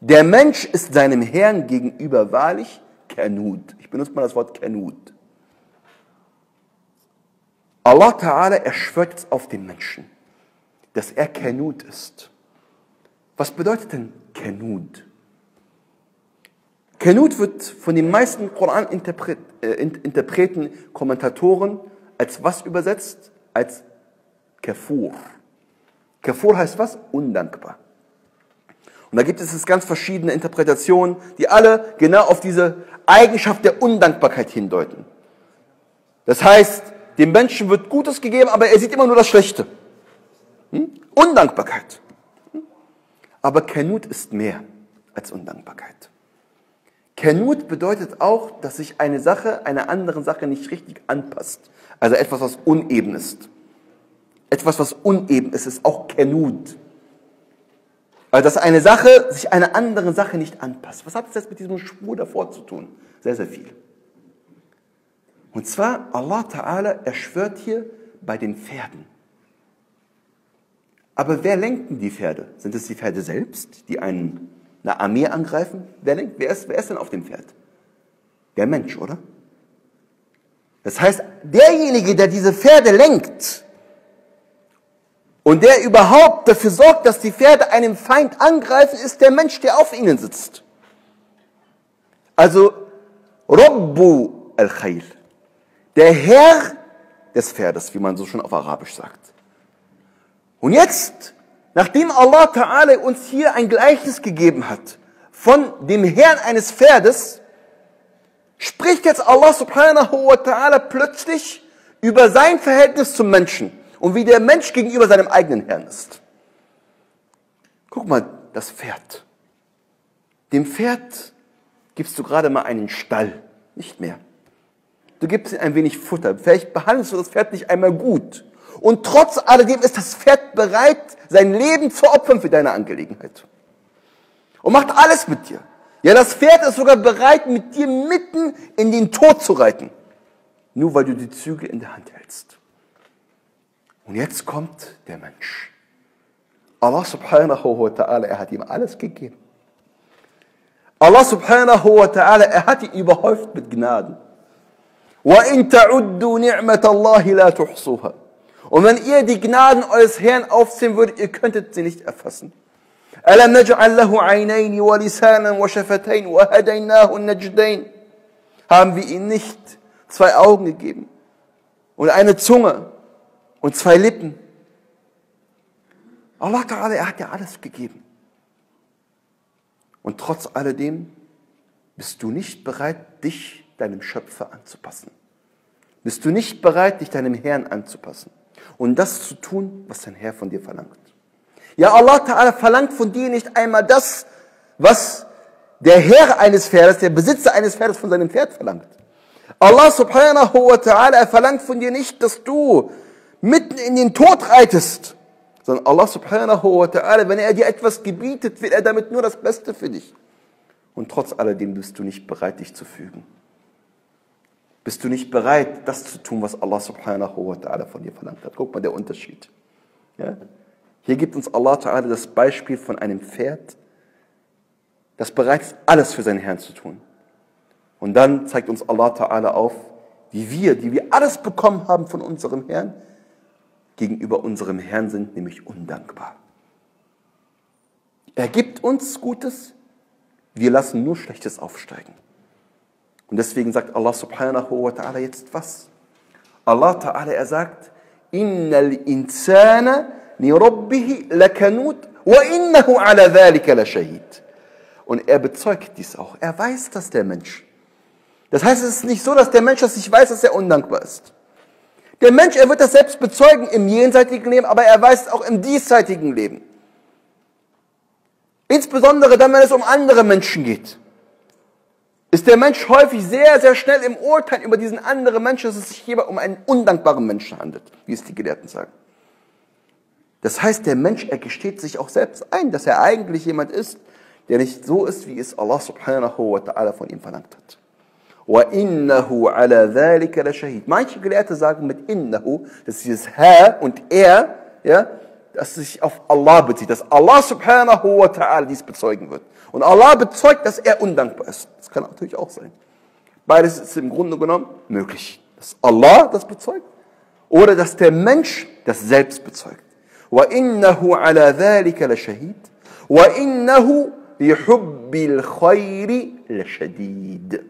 Der Mensch ist seinem Herrn gegenüber wahrlich Kanud. Ich benutze mal das Wort Kanud. Allah Ta'ala, er schwört jetzt auf den Menschen, dass er Kanud ist. Was bedeutet denn Kanud? Kanud wird von den meisten Koran-Interpreten, Kommentatoren als was übersetzt? Als Kafur. Kafur heißt was? Undankbar. Und da gibt es ganz verschiedene Interpretationen, die alle genau auf diese Eigenschaft der Undankbarkeit hindeuten. Das heißt, dem Menschen wird Gutes gegeben, aber er sieht immer nur das Schlechte. Hm? Undankbarkeit. Hm? Aber Kenut ist mehr als Undankbarkeit. Kenut bedeutet auch, dass sich eine Sache einer anderen Sache nicht richtig anpasst. Also etwas, was uneben ist. Etwas, was uneben ist, ist auch Kenut. Also dass eine Sache sich einer anderen Sache nicht anpasst. Was hat es jetzt mit diesem Schwur davor zu tun? Sehr, sehr viel. Und zwar, Allah Ta'ala, er schwört hier bei den Pferden. Aber wer lenkt denn die Pferde? Sind es die Pferde selbst, die einen, eine Armee angreifen? Wer, lenkt, wer, ist, wer ist denn auf dem Pferd? Der Mensch, oder? Das heißt, derjenige, der diese Pferde lenkt, und der überhaupt dafür sorgt, dass die Pferde einem Feind angreifen, ist der Mensch, der auf ihnen sitzt. Also, Rabbu al-Khayl. Der Herr des Pferdes, wie man so schon auf Arabisch sagt. Und jetzt, nachdem Allah Ta'ala uns hier ein Gleichnis gegeben hat von dem Herrn eines Pferdes, spricht jetzt Allah Subhanahu wa Ta'ala plötzlich über sein Verhältnis zum Menschen und wie der Mensch gegenüber seinem eigenen Herrn ist. Guck mal, das Pferd. Dem Pferd gibst du gerade mal einen Stall, nicht mehr. Du gibst ihm ein wenig Futter. Vielleicht behandelst du das Pferd nicht einmal gut. Und trotz alledem ist das Pferd bereit, sein Leben zu opfern für deine Angelegenheit. Und macht alles mit dir. Ja, das Pferd ist sogar bereit, mit dir mitten in den Tod zu reiten. Nur weil du die Zügel in der Hand hältst. Und jetzt kommt der Mensch. Allah subhanahu wa ta'ala, er hat ihm alles gegeben. Allah subhanahu wa ta'ala, er hat ihn überhäuft mit Gnaden. وَإِن تَعُدُّوا نِعْمَةَ اللَّهِ لَا تُحْصُوهَا Und wenn ihr die Gnaden eures Herrn aufzählen würdet, ihr könntet sie nicht erfassen. أَلَمْ نَجْعَلْ لَهُ عَيْنَيْنِ وَلِسَانًا وَشَفَتَيْنِ وَهَدَيْنَاهُ النَّجْدَيْنِ Haben wir ihm nicht zwei Augen gegeben und eine Zunge und zwei Lippen. Allah Ta'ala, er hat dir alles gegeben. Und trotz alledem bist du nicht bereit, dich deinem Schöpfer anzupassen. Bist du nicht bereit, dich deinem Herrn anzupassen und das zu tun, was dein Herr von dir verlangt. Ja, Allah Ta'ala verlangt von dir nicht einmal das, was der Herr eines Pferdes, der Besitzer eines Pferdes von seinem Pferd verlangt. Allah subhanahu wa ta'ala, er verlangt von dir nicht, dass du mitten in den Tod reitest, Sondern Allah subhanahu wa ta'ala, wenn er dir etwas gebietet, will er damit nur das Beste für dich. Und trotz alledem bist du nicht bereit, dich zu fügen. Bist du nicht bereit, das zu tun, was Allah subhanahu wa ta'ala von dir verlangt hat. Guck mal, der Unterschied. Ja? Hier gibt uns Allah ta'ala das Beispiel von einem Pferd, das bereit ist, alles für seinen Herrn zu tun. Und dann zeigt uns Allah ta'ala auf, wie wir, die wir alles bekommen haben von unserem Herrn, gegenüber unserem Herrn sind, nämlich undankbar. Er gibt uns Gutes, wir lassen nur Schlechtes aufsteigen. Und deswegen sagt Allah subhanahu wa ta'ala jetzt was? Allah ta'ala, er sagt, Innal insana li rabbihi lakanut wa innahu ala dhalika lashahid. Und er bezeugt dies auch. Er weiß dass der Mensch. Das heißt, es ist nicht so, dass der Mensch das nicht weiß, dass er undankbar ist. Der Mensch, er wird das selbst bezeugen im jenseitigen Leben, aber er weiß es auch im diesseitigen Leben. Insbesondere dann, wenn es um andere Menschen geht, ist der Mensch häufig sehr, sehr schnell im Urteil über diesen anderen Menschen, dass es sich hierbei um einen undankbaren Menschen handelt, wie es die Gelehrten sagen. Das heißt, der Mensch, er gesteht sich auch selbst ein, dass er eigentlich jemand ist, der nicht so ist, wie es Allah subhanahu wa ta'ala von ihm verlangt hat. وَإِنَّهُ عَلَى ذَلِكَ لَشَهِيد. Manche Gelehrte sagen mit innahu, dass dieses Ha und er, ja, dass sich auf Allah bezieht, dass Allah subhanahu wa ta'ala dies bezeugen wird. Und Allah bezeugt, dass er undankbar ist. Das kann natürlich auch sein. Beides ist im Grunde genommen möglich. Dass Allah das bezeugt oder dass der Mensch das selbst bezeugt. وَإِنَّهُ عَلَى ذَلِكَ لَشَهِيد وَإِنَّهُ لِحُبِّ الْخَيْرِ لَشَدِيد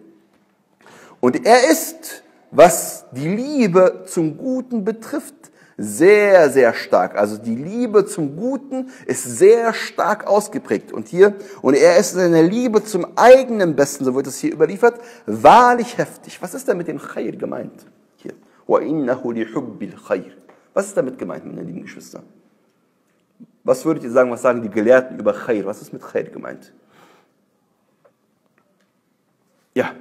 und er ist, was die Liebe zum Guten betrifft, sehr, sehr stark. Also die Liebe zum Guten ist sehr stark ausgeprägt. Und hier, und er ist in seiner Liebe zum eigenen Besten, so wird es hier überliefert, wahrlich heftig. Was ist da mit dem Khair gemeint? Hier. Was ist damit gemeint, meine lieben Geschwister? Was würdet ihr sagen, was sagen die Gelehrten über Khair? Was ist mit Khair gemeint? Ja.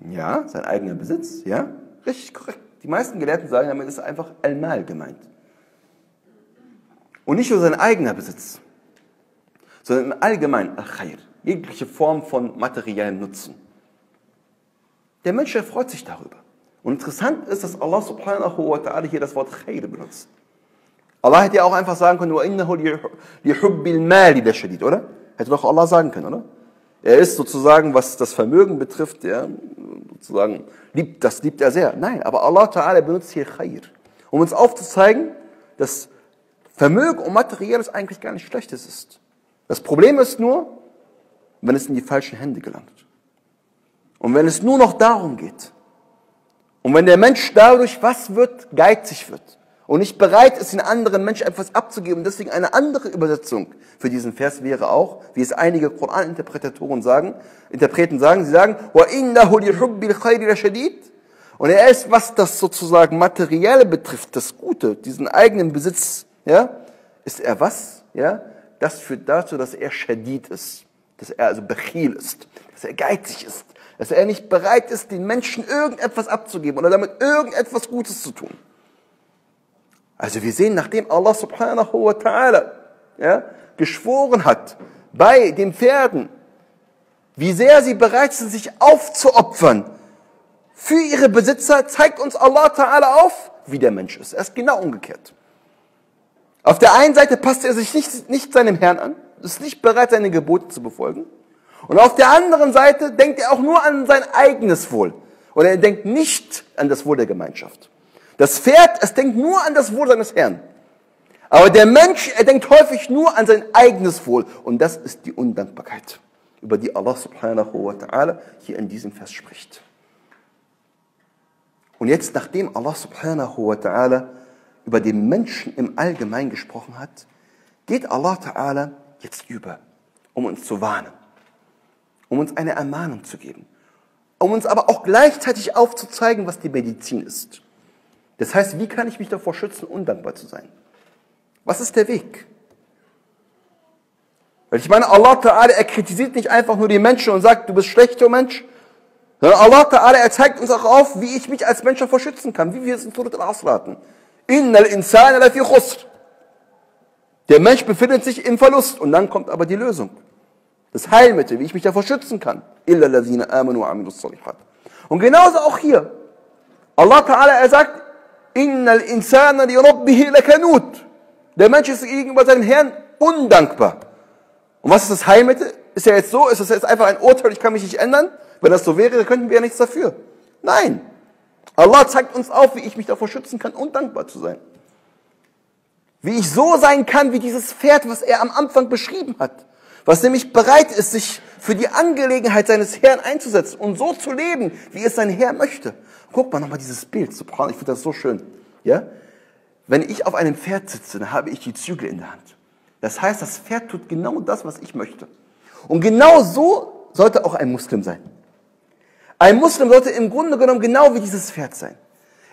Sein eigener Besitz? Ja, sein eigener Besitz, ja. Richtig korrekt. Die meisten Gelehrten sagen, damit ist einfach Al-Mal gemeint. Und nicht nur sein eigener Besitz, sondern im Allgemeinen Al-Khair, jegliche Form von materiellem Nutzen. Der Mensch erfreut sich darüber. Und interessant ist, dass Allah subhanahu wa ta'ala hier das Wort Khair benutzt. Allah hätte ja auch einfach sagen können, وَإِنَّهُ لِحُبِّ الْمَالِ لَشَدِيد, oder? Hätte doch Allah sagen können, oder? Er ist sozusagen, was das Vermögen betrifft, ja, sozusagen, liebt, das liebt er sehr. Nein, aber Allah Ta'ala benutzt hier Khair, um uns aufzuzeigen, dass Vermögen und Materielles eigentlich gar nicht Schlechtes ist. Das Problem ist nur, wenn es in die falschen Hände gelangt. Und wenn es nur noch darum geht. Und wenn der Mensch dadurch was wird, geizig wird und nicht bereit ist, den anderen Menschen etwas abzugeben. Deswegen eine andere Übersetzung für diesen Vers wäre auch, wie es einige Koran-Interpretatoren sagen, Interpreten sagen, sie sagen, und er ist, was das sozusagen Materielle betrifft, das Gute, diesen eigenen Besitz, ja, ist er was, ja, das führt dazu, dass er Shadid ist, dass er also Bechil ist, dass er geizig ist, dass er nicht bereit ist, den Menschen irgendetwas abzugeben oder damit irgendetwas Gutes zu tun. Also wir sehen, nachdem Allah subhanahu wa ta'ala ja, geschworen hat bei den Pferden, wie sehr sie bereit sind, sich aufzuopfern für ihre Besitzer, zeigt uns Allah ta'ala auf, wie der Mensch ist. Er ist genau umgekehrt. Auf der einen Seite passt er sich nicht, nicht seinem Herrn an, ist nicht bereit, seine Gebote zu befolgen. Und auf der anderen Seite denkt er auch nur an sein eigenes Wohl. Oder er denkt nicht an das Wohl der Gemeinschaft. Das Pferd, es denkt nur an das Wohl seines Herrn. Aber der Mensch, er denkt häufig nur an sein eigenes Wohl. Und das ist die Undankbarkeit, über die Allah subhanahu wa ta'ala hier in diesem Vers spricht. Und jetzt, nachdem Allah subhanahu wa ta'ala über den Menschen im Allgemeinen gesprochen hat, geht Allah ta'ala jetzt über, um uns zu warnen, um uns eine Ermahnung zu geben, um uns aber auch gleichzeitig aufzuzeigen, was die Medizin ist. Das heißt, wie kann ich mich davor schützen, undankbar zu sein? Was ist der Weg? Weil ich meine, Allah Ta'ala, er kritisiert nicht einfach nur die Menschen und sagt, du bist schlechter Mensch, sondern Allah Ta'ala, er zeigt uns auch auf, wie ich mich als Mensch davor schützen kann, wie wir es in Surat al-Asr hatten. Innal insana lafi khusr. Der Mensch befindet sich im Verlust. Und dann kommt aber die Lösung. Das Heilmittel, wie ich mich davor schützen kann. Illa amanu amilus salihat. Und genauso auch hier. Allah Ta'ala, er sagt, Innal insana li rabbihi lakanut. Der Mensch ist gegenüber seinem Herrn undankbar. Und was ist das Heilmittel? Ist ja jetzt so, ist das jetzt einfach ein Urteil, ich kann mich nicht ändern? Wenn das so wäre, könnten wir ja nichts dafür. Nein. Allah zeigt uns auf, wie ich mich davor schützen kann, undankbar zu sein. Wie ich so sein kann, wie dieses Pferd, was er am Anfang beschrieben hat. Was nämlich bereit ist, sich für die Angelegenheit seines Herrn einzusetzen und so zu leben, wie es sein Herr möchte. Guck mal nochmal dieses Bild, Subhan, ich finde das so schön. Ja? Wenn ich auf einem Pferd sitze, dann habe ich die Zügel in der Hand. Das heißt, das Pferd tut genau das, was ich möchte. Und genau so sollte auch ein Muslim sein. Ein Muslim sollte im Grunde genommen genau wie dieses Pferd sein.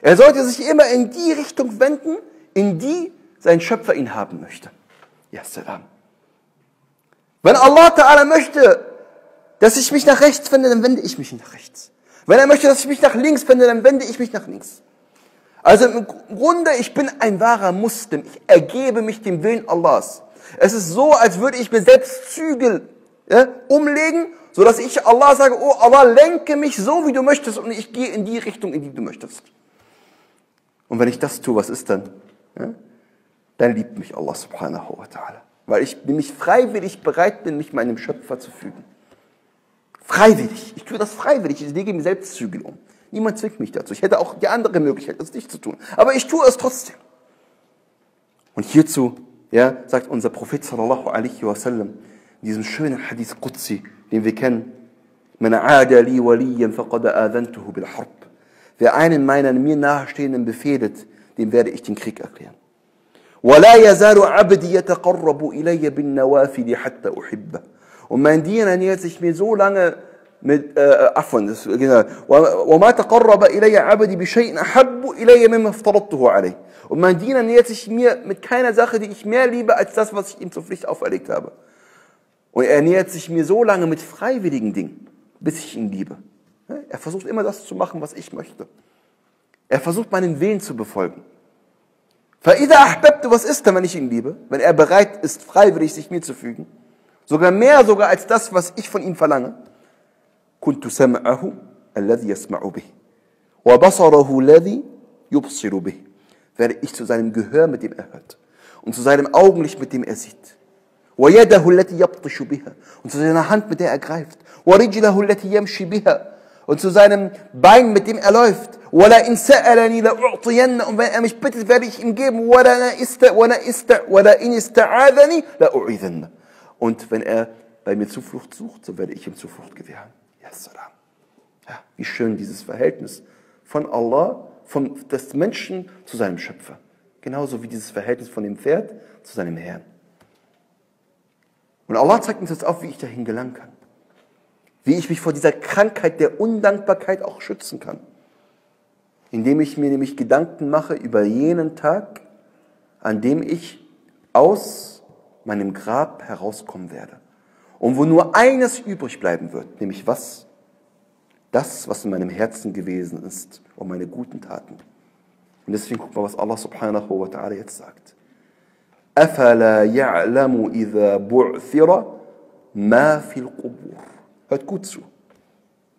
Er sollte sich immer in die Richtung wenden, in die sein Schöpfer ihn haben möchte. Ja, salam. Wenn Allah Ta'ala möchte, dass ich mich nach rechts wende, dann wende ich mich nach rechts. Wenn er möchte, dass ich mich nach links wende, dann wende ich mich nach links. Also im Grunde, ich bin ein wahrer Muslim. Ich ergebe mich dem Willen Allahs. Es ist so, als würde ich mir selbst Zügel ja, umlegen, so dass ich Allah sage, oh Allah, lenke mich so, wie du möchtest und ich gehe in die Richtung, in die du möchtest. Und wenn ich das tue, was ist dann? Ja? Dann liebt mich Allah subhanahu wa ta'ala. Weil ich nämlich freiwillig bereit bin, mich meinem Schöpfer zu fügen. Freiwillig. Ich tue das freiwillig. Ich lege mir selbst Zügel um. Niemand zwingt mich dazu. Ich hätte auch die andere Möglichkeit, das nicht zu tun. Aber ich tue es trotzdem. Und hierzu ja, sagt unser Prophet sallallahu alaihi wasallam in diesem schönen Hadith Qudsi, den wir kennen, Man aada li waliyan faqad adhantuhu bil harb. Wer einen meiner mir nahestehenden befehdet, dem werde ich den Krieg erklären. ولا يزال عبدي يتقرب إلي بالنوافل حتى أحبه. Und mein Diener nähert sich mir so lange mit, äh, عفوا genau. وما تقرب إلي عبدي بشيء أحب إلي مما افترضته عليه. Und mein Diener nähert sich mir mit keiner Sache, die ich mehr liebe, als das, was ich ihm zur Pflicht auferlegt habe. Und er nähert sich mir so lange mit freiwilligen Dingen, bis ich ihn liebe. Er versucht immer das zu machen, was ich möchte. Er versucht meinen Willen zu befolgen. فَإِذَا أَحْبَبْتُ Was ist denn, wenn ich ihn liebe? Wenn er bereit ist, freiwillig sich mir zu fügen. Sogar mehr sogar als das, was ich von ihm verlange. كنت سمعه الذي يسمع به وبصره الذي يبصر به werde ich zu seinem Gehör, mit dem er hört und zu seinem Augenlicht, mit dem er sieht. ويده التي يبطش بها und zu seiner Hand, mit der er greift. ورجله التي يمشي بها und zu seinem Bein, mit dem er läuft. ولا إن سألني لأعطين und wenn er mich bittet, werde ich ihm geben. ولا إن استعاذني لأعيذن und wenn er bei mir Zuflucht sucht, so werde ich ihm Zuflucht gewähren. Ja, wie schön dieses Verhältnis von Allah, von des Menschen zu seinem Schöpfer. Genauso wie dieses Verhältnis von dem Pferd zu seinem Herrn. Und Allah zeigt uns jetzt auf, wie ich dahin gelangen kann. Wie ich mich vor dieser Krankheit der Undankbarkeit auch schützen kann. Indem ich mir nämlich Gedanken mache über jenen Tag, an dem ich aus meinem Grab herauskommen werde. Und wo nur eines übrig bleiben wird, nämlich was? Das, was in meinem Herzen gewesen ist und meine guten Taten. Und deswegen gucken wir, was Allah subhanahu wa ta'ala jetzt sagt. أفلا يعلم إذا بعثر ما في القبور Hört gut zu.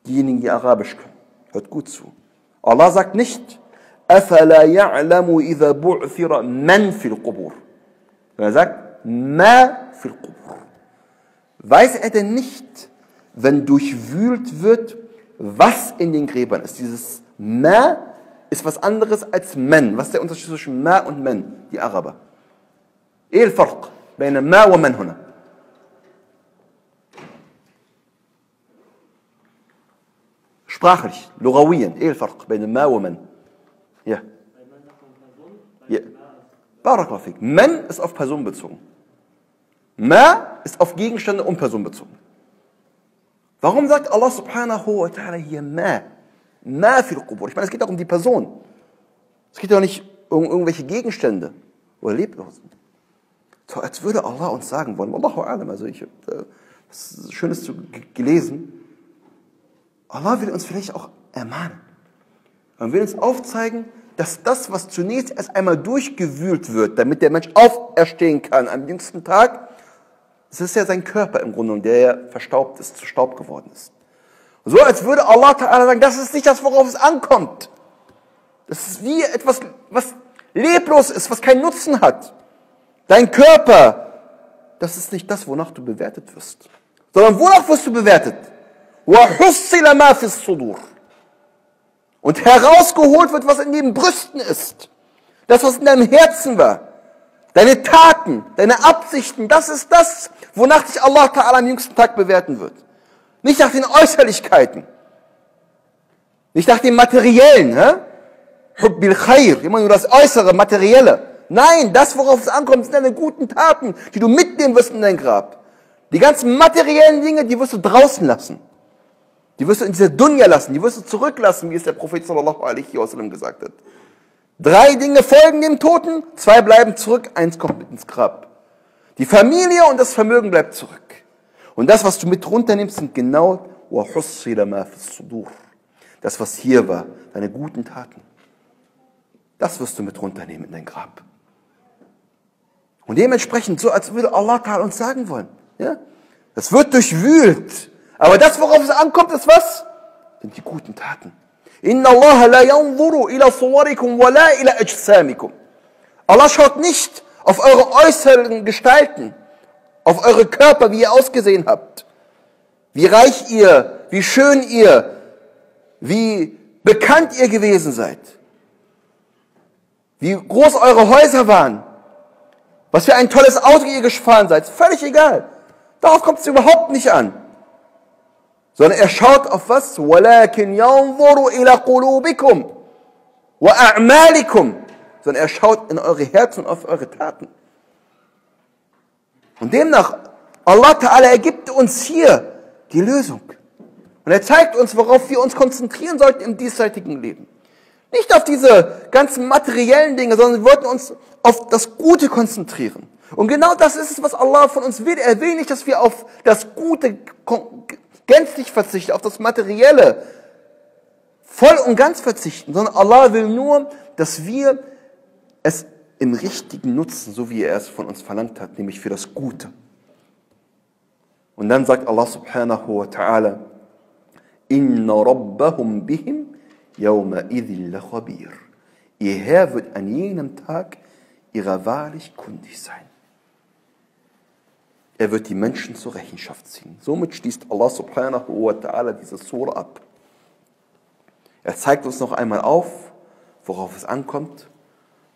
Diejenigen, die Arabisch können. Hört gut zu. Allah sagt nicht, أفلا يعلم إذا بعثر من في القبور. Er sagt, ما في القبور. Weiß er denn nicht, wenn durchwühlt wird, was in den Gräbern ist? Dieses Ma ist was anderes als Men. Was ist der Unterschied zwischen Ma und Men? Die Araber. ايه الفرق بين ما ومن هنا sprachlich لغويا ايه الفرق بين ما ومن ja ja بارك الله فيك من ist auf Person bezogen ma ist auf Gegenstände und Person bezogen. Warum sagt Allah subhanahu wa ta'ala hier ma? Ma fil qubur ich meine es geht auch um die Person. Es geht doch nicht um irgendwelche Gegenstände oder Leblosen. So als würde Allah uns sagen wollen, Allahu Alam, also ich habe äh, was Schönes gelesen, Allah will uns vielleicht auch ermahnen. Er will uns aufzeigen, dass das, was zunächst erst einmal durchgewühlt wird, damit der Mensch auferstehen kann am jüngsten Tag, das ist ja sein Körper im Grunde, der ja verstaubt ist, zu Staub geworden ist. So als würde Allah Ta'ala sagen, das ist nicht das, worauf es ankommt. Das ist wie etwas, was leblos ist, was keinen Nutzen hat. Dein Körper, das ist nicht das, wonach du bewertet wirst. Sondern wonach wirst du bewertet? Und herausgeholt wird, was in den Brüsten ist. Das, was in deinem Herzen war. Deine Taten, deine Absichten, das ist das, wonach dich Allah Ta'ala am jüngsten Tag bewerten wird. Nicht nach den Äußerlichkeiten. Nicht nach dem Materiellen. Hä? Hubbil Khair, immer nur das Äußere, Materielle. Nein, das, worauf es ankommt, sind deine guten Taten, die du mitnehmen wirst in dein Grab. Die ganzen materiellen Dinge, die wirst du draußen lassen. Die wirst du in dieser Dunja lassen, die wirst du zurücklassen, wie es der Prophet sallallahu alaihi wasallam gesagt hat. Drei Dinge folgen dem Toten, zwei bleiben zurück, eins kommt mit ins Grab. Die Familie und das Vermögen bleibt zurück. Und das, was du mit runternimmst, sind genau das, was hier war, deine guten Taten. Das wirst du mit runternehmen in dein Grab. Und dementsprechend, so als würde Allah uns sagen wollen, ja, das wird durchwühlt. Aber das, worauf es ankommt, ist was? Sind die guten Taten. Inna Allah la yanzuru ila suwarikum wa la ila ajsamikum. Allah schaut nicht auf eure äußeren Gestalten, auf eure Körper, wie ihr ausgesehen habt, wie reich ihr, wie schön ihr, wie bekannt ihr gewesen seid, wie groß eure Häuser waren, was für ein tolles Auto ihr gefahren seid, völlig egal. Darauf kommt es überhaupt nicht an. Sondern er schaut auf was? وَلَكِنْ يَنْظُرُ إِلَى قُلُوبِكُمْ وَأَعْمَالِكُمْ Sondern er schaut in eure Herzen und auf eure Taten. Und demnach, Allah Ta'ala ergibt uns hier die Lösung. Und er zeigt uns, worauf wir uns konzentrieren sollten im diesseitigen Leben. Nicht auf diese ganzen materiellen Dinge, sondern wir wollten uns auf das Gute konzentrieren. Und genau das ist es, was Allah von uns will. Er will nicht, dass wir auf das Gute gänzlich verzichten, auf das Materielle voll und ganz verzichten, sondern Allah will nur, dass wir es im Richtigen nutzen, so wie er es von uns verlangt hat, nämlich für das Gute. Und dann sagt Allah subhanahu wa ta'ala, Inna rabbahum bihim yawma khabir. Ihr Herr wird an jenem Tag ihrer wahrlich kundig sein. Er wird die Menschen zur Rechenschaft ziehen. Somit schließt Allah subhanahu wa ta'ala diese Surah ab. Er zeigt uns noch einmal auf, worauf es ankommt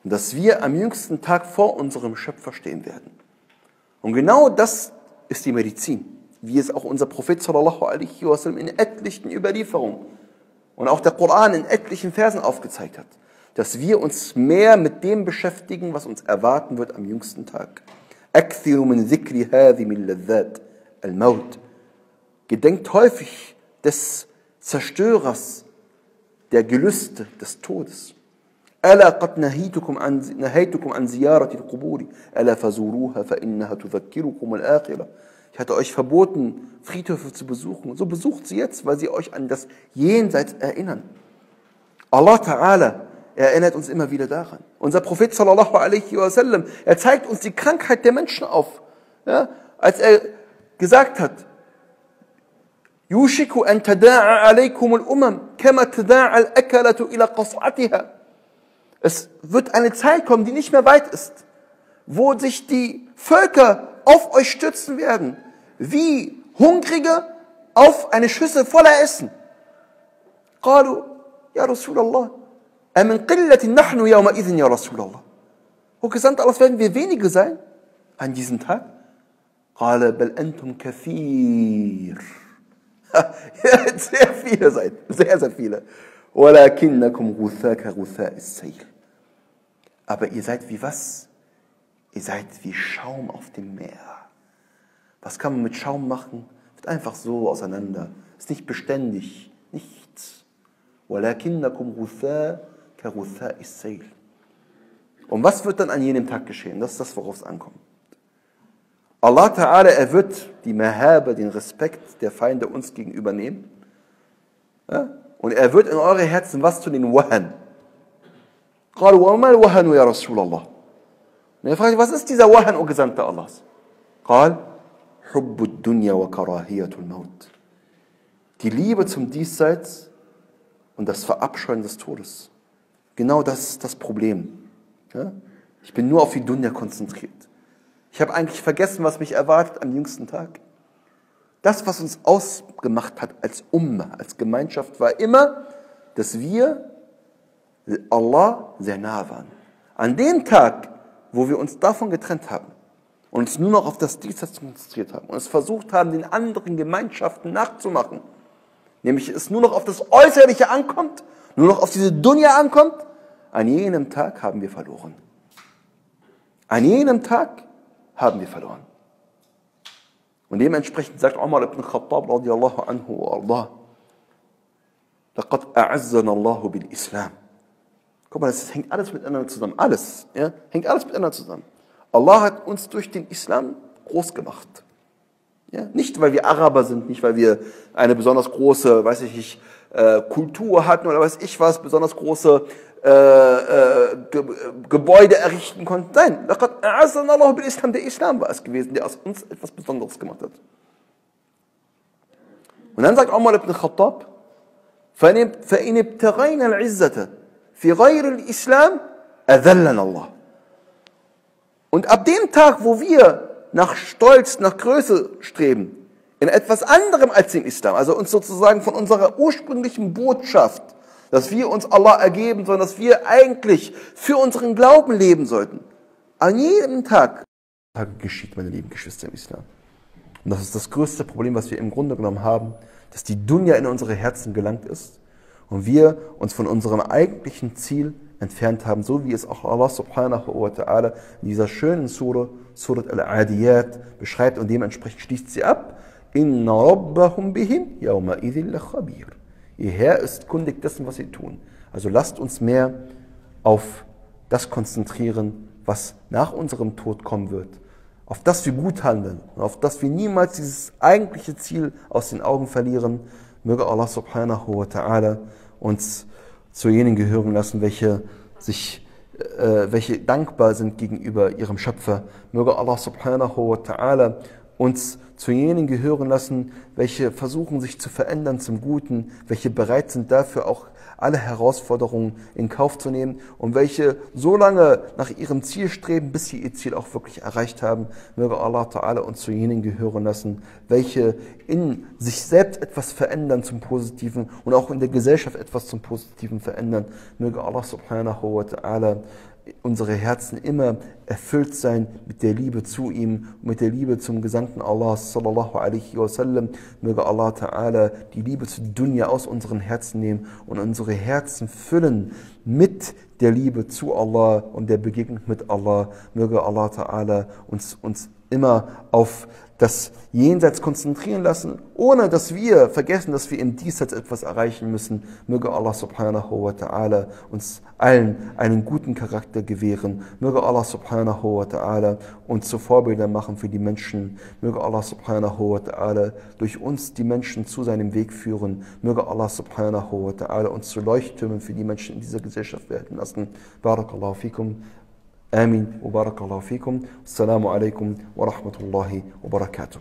und dass wir am jüngsten Tag vor unserem Schöpfer stehen werden. Und genau das ist die Medizin, wie es auch unser Prophet sallallahu alaihi wasallam in etlichen Überlieferungen und auch der Koran in etlichen Versen aufgezeigt hat, dass wir uns mehr mit dem beschäftigen, was uns erwarten wird am jüngsten Tag. أكثر من ذكر هذه من لذات الموت. Gedenkt häufig des Zerstörers, der Gelüste des Todes. ألا قد نهيتكم عن نهيتكم عن زيارة القبور ألا فزوروها فإنها تذكركم الآخرة. Ich hatte euch verboten, Friedhöfe zu besuchen. So besucht sie jetzt, weil sie euch an das Jenseits erinnern. Allah Ta'ala er erinnert uns immer wieder daran. Unser Prophet sallallahu alaihi wasallam, er zeigt uns die Krankheit der Menschen auf. Ja, als er gesagt hat, يوشك أن تداعى عليكم الأمم كما تداعى الأكلة إلى قصعتها. Es wird eine Zeit kommen, die nicht mehr weit ist, wo sich die Völker auf euch stürzen werden, wie Hungrige auf eine Schüssel voller Essen. قالوا يا رسول الله أمن قلة نحن يومئذ يا رسول الله O Gesandter Allah, werden wir wenige sein an diesem Tag? قال بل أنتم كثير [laughs] sehr viele seid, sehr, sehr viele. ولكنكم غثاء كغثاء السيل. Aber ihr seid wie was? Ihr seid wie Schaum auf dem Meer. Was kann man mit Schaum machen? Wird einfach so auseinander. Ist nicht beständig. Nichts. ولكنكم غثاء und was wird dann an jenem Tag geschehen? Das ist das, worauf es ankommt. Allah Ta'ala, er wird die Mahabe, den Respekt der Feinde uns gegenüber nehmen. Ja? Und er wird in eure Herzen was zu den Wahan. قالوا وما الوهن يا رسول الله Und er fragt, was ist dieser Wahan, o Gesandter Allahs? قال حب الدنيا وكراهية الموت Die Liebe zum Diesseits und das Verabscheuen des Todes. Genau das ist das Problem. Ja? Ich bin nur auf die Dunya konzentriert. Ich habe eigentlich vergessen, was mich erwartet am jüngsten Tag. Das, was uns ausgemacht hat als Umma, als Gemeinschaft, war immer, dass wir Allah sehr nah waren. An dem Tag, wo wir uns davon getrennt haben und uns nur noch auf das Diesseits konzentriert haben und es versucht haben, den anderen Gemeinschaften nachzumachen, nämlich es nur noch auf das Äußerliche ankommt, nur noch auf diese Dunja ankommt, an jenem Tag haben wir verloren. An jenem Tag haben wir verloren. Und dementsprechend sagt Umar ibn Khattab radiallahu anhu wa ardah, لقد أعزنا الله بالإسلام. Guck mal, das hängt alles miteinander zusammen. Alles, ja, hängt alles miteinander zusammen. Allah hat uns durch den Islam groß gemacht. Ja, nicht, weil wir Araber sind, nicht, weil wir eine besonders große, weiß ich nicht, äh, Kultur hatten oder weiß ich was, besonders große äh, äh, Ge Gebäude errichten konnten. Nein, Allah bil Islam, der Islam war es gewesen, der aus uns etwas Besonderes gemacht hat. Und dann sagt Umar ibn Khattab, فإن ابتغينا العزة في غير الإسلام أذلنا الله. Und ab dem Tag, wo wir nach Stolz, nach Größe streben, in etwas anderem als dem Islam, also uns sozusagen von unserer ursprünglichen Botschaft, dass wir uns Allah ergeben, sondern dass wir eigentlich für unseren Glauben leben sollten. An jedem Tag geschieht, meine lieben Geschwister im Islam. Und das ist das größte Problem, was wir im Grunde genommen haben, dass die Dunya in unsere Herzen gelangt ist und wir uns von unserem eigentlichen Ziel entfernt haben, so wie es auch Allah subhanahu wa ta'ala in dieser schönen Surah, Surat al-Adiyat, beschreibt und dementsprechend schließt sie ab. Inna rabbahum bihim yawma idhin khabir. Ihr Herr ist kundig dessen, was sie tun. Also lasst uns mehr auf das konzentrieren, was nach unserem Tod kommen wird. Auf das wir gut handeln und auf das wir niemals dieses eigentliche Ziel aus den Augen verlieren. Möge Allah subhanahu wa ta'ala uns zu jenen gehören lassen, welche sich äh, welche dankbar sind gegenüber ihrem Schöpfer. Möge Allah subhanahu wa ta'ala uns zu jenen gehören lassen, welche versuchen sich zu verändern zum Guten, welche bereit sind dafür auch alle Herausforderungen in Kauf zu nehmen und welche so lange nach ihrem Ziel streben, bis sie ihr Ziel auch wirklich erreicht haben. Möge Allah Ta'ala uns zu jenen gehören lassen, welche in sich selbst etwas verändern zum Positiven und auch in der Gesellschaft etwas zum Positiven verändern. Möge Allah Subhanahu wa Ta'ala unsere Herzen immer erfüllt sein mit der Liebe zu ihm, mit der Liebe zum Gesandten Allah sallallahu alaihi wasallam. Möge Allah Ta'ala die Liebe zu Dunya aus unseren Herzen nehmen und unsere Herzen füllen mit der Liebe zu Allah und der Begegnung mit Allah. Möge Allah Ta'ala uns, uns immer auf das Jenseits konzentrieren lassen, ohne dass wir vergessen, dass wir im Diesseits etwas erreichen müssen. Möge Allah subhanahu wa ta'ala uns allen einen guten Charakter gewähren. Möge Allah subhanahu wa ta'ala uns zu Vorbildern machen für die Menschen. Möge Allah subhanahu wa ta'ala durch uns die Menschen zu seinem Weg führen. Möge Allah subhanahu wa ta'ala uns zu Leuchttürmen für die Menschen in dieser Gesellschaft werden lassen. Barakallahu fikum. آمين. وبارك الله فيكم. السلام عليكم ورحمة الله وبركاته.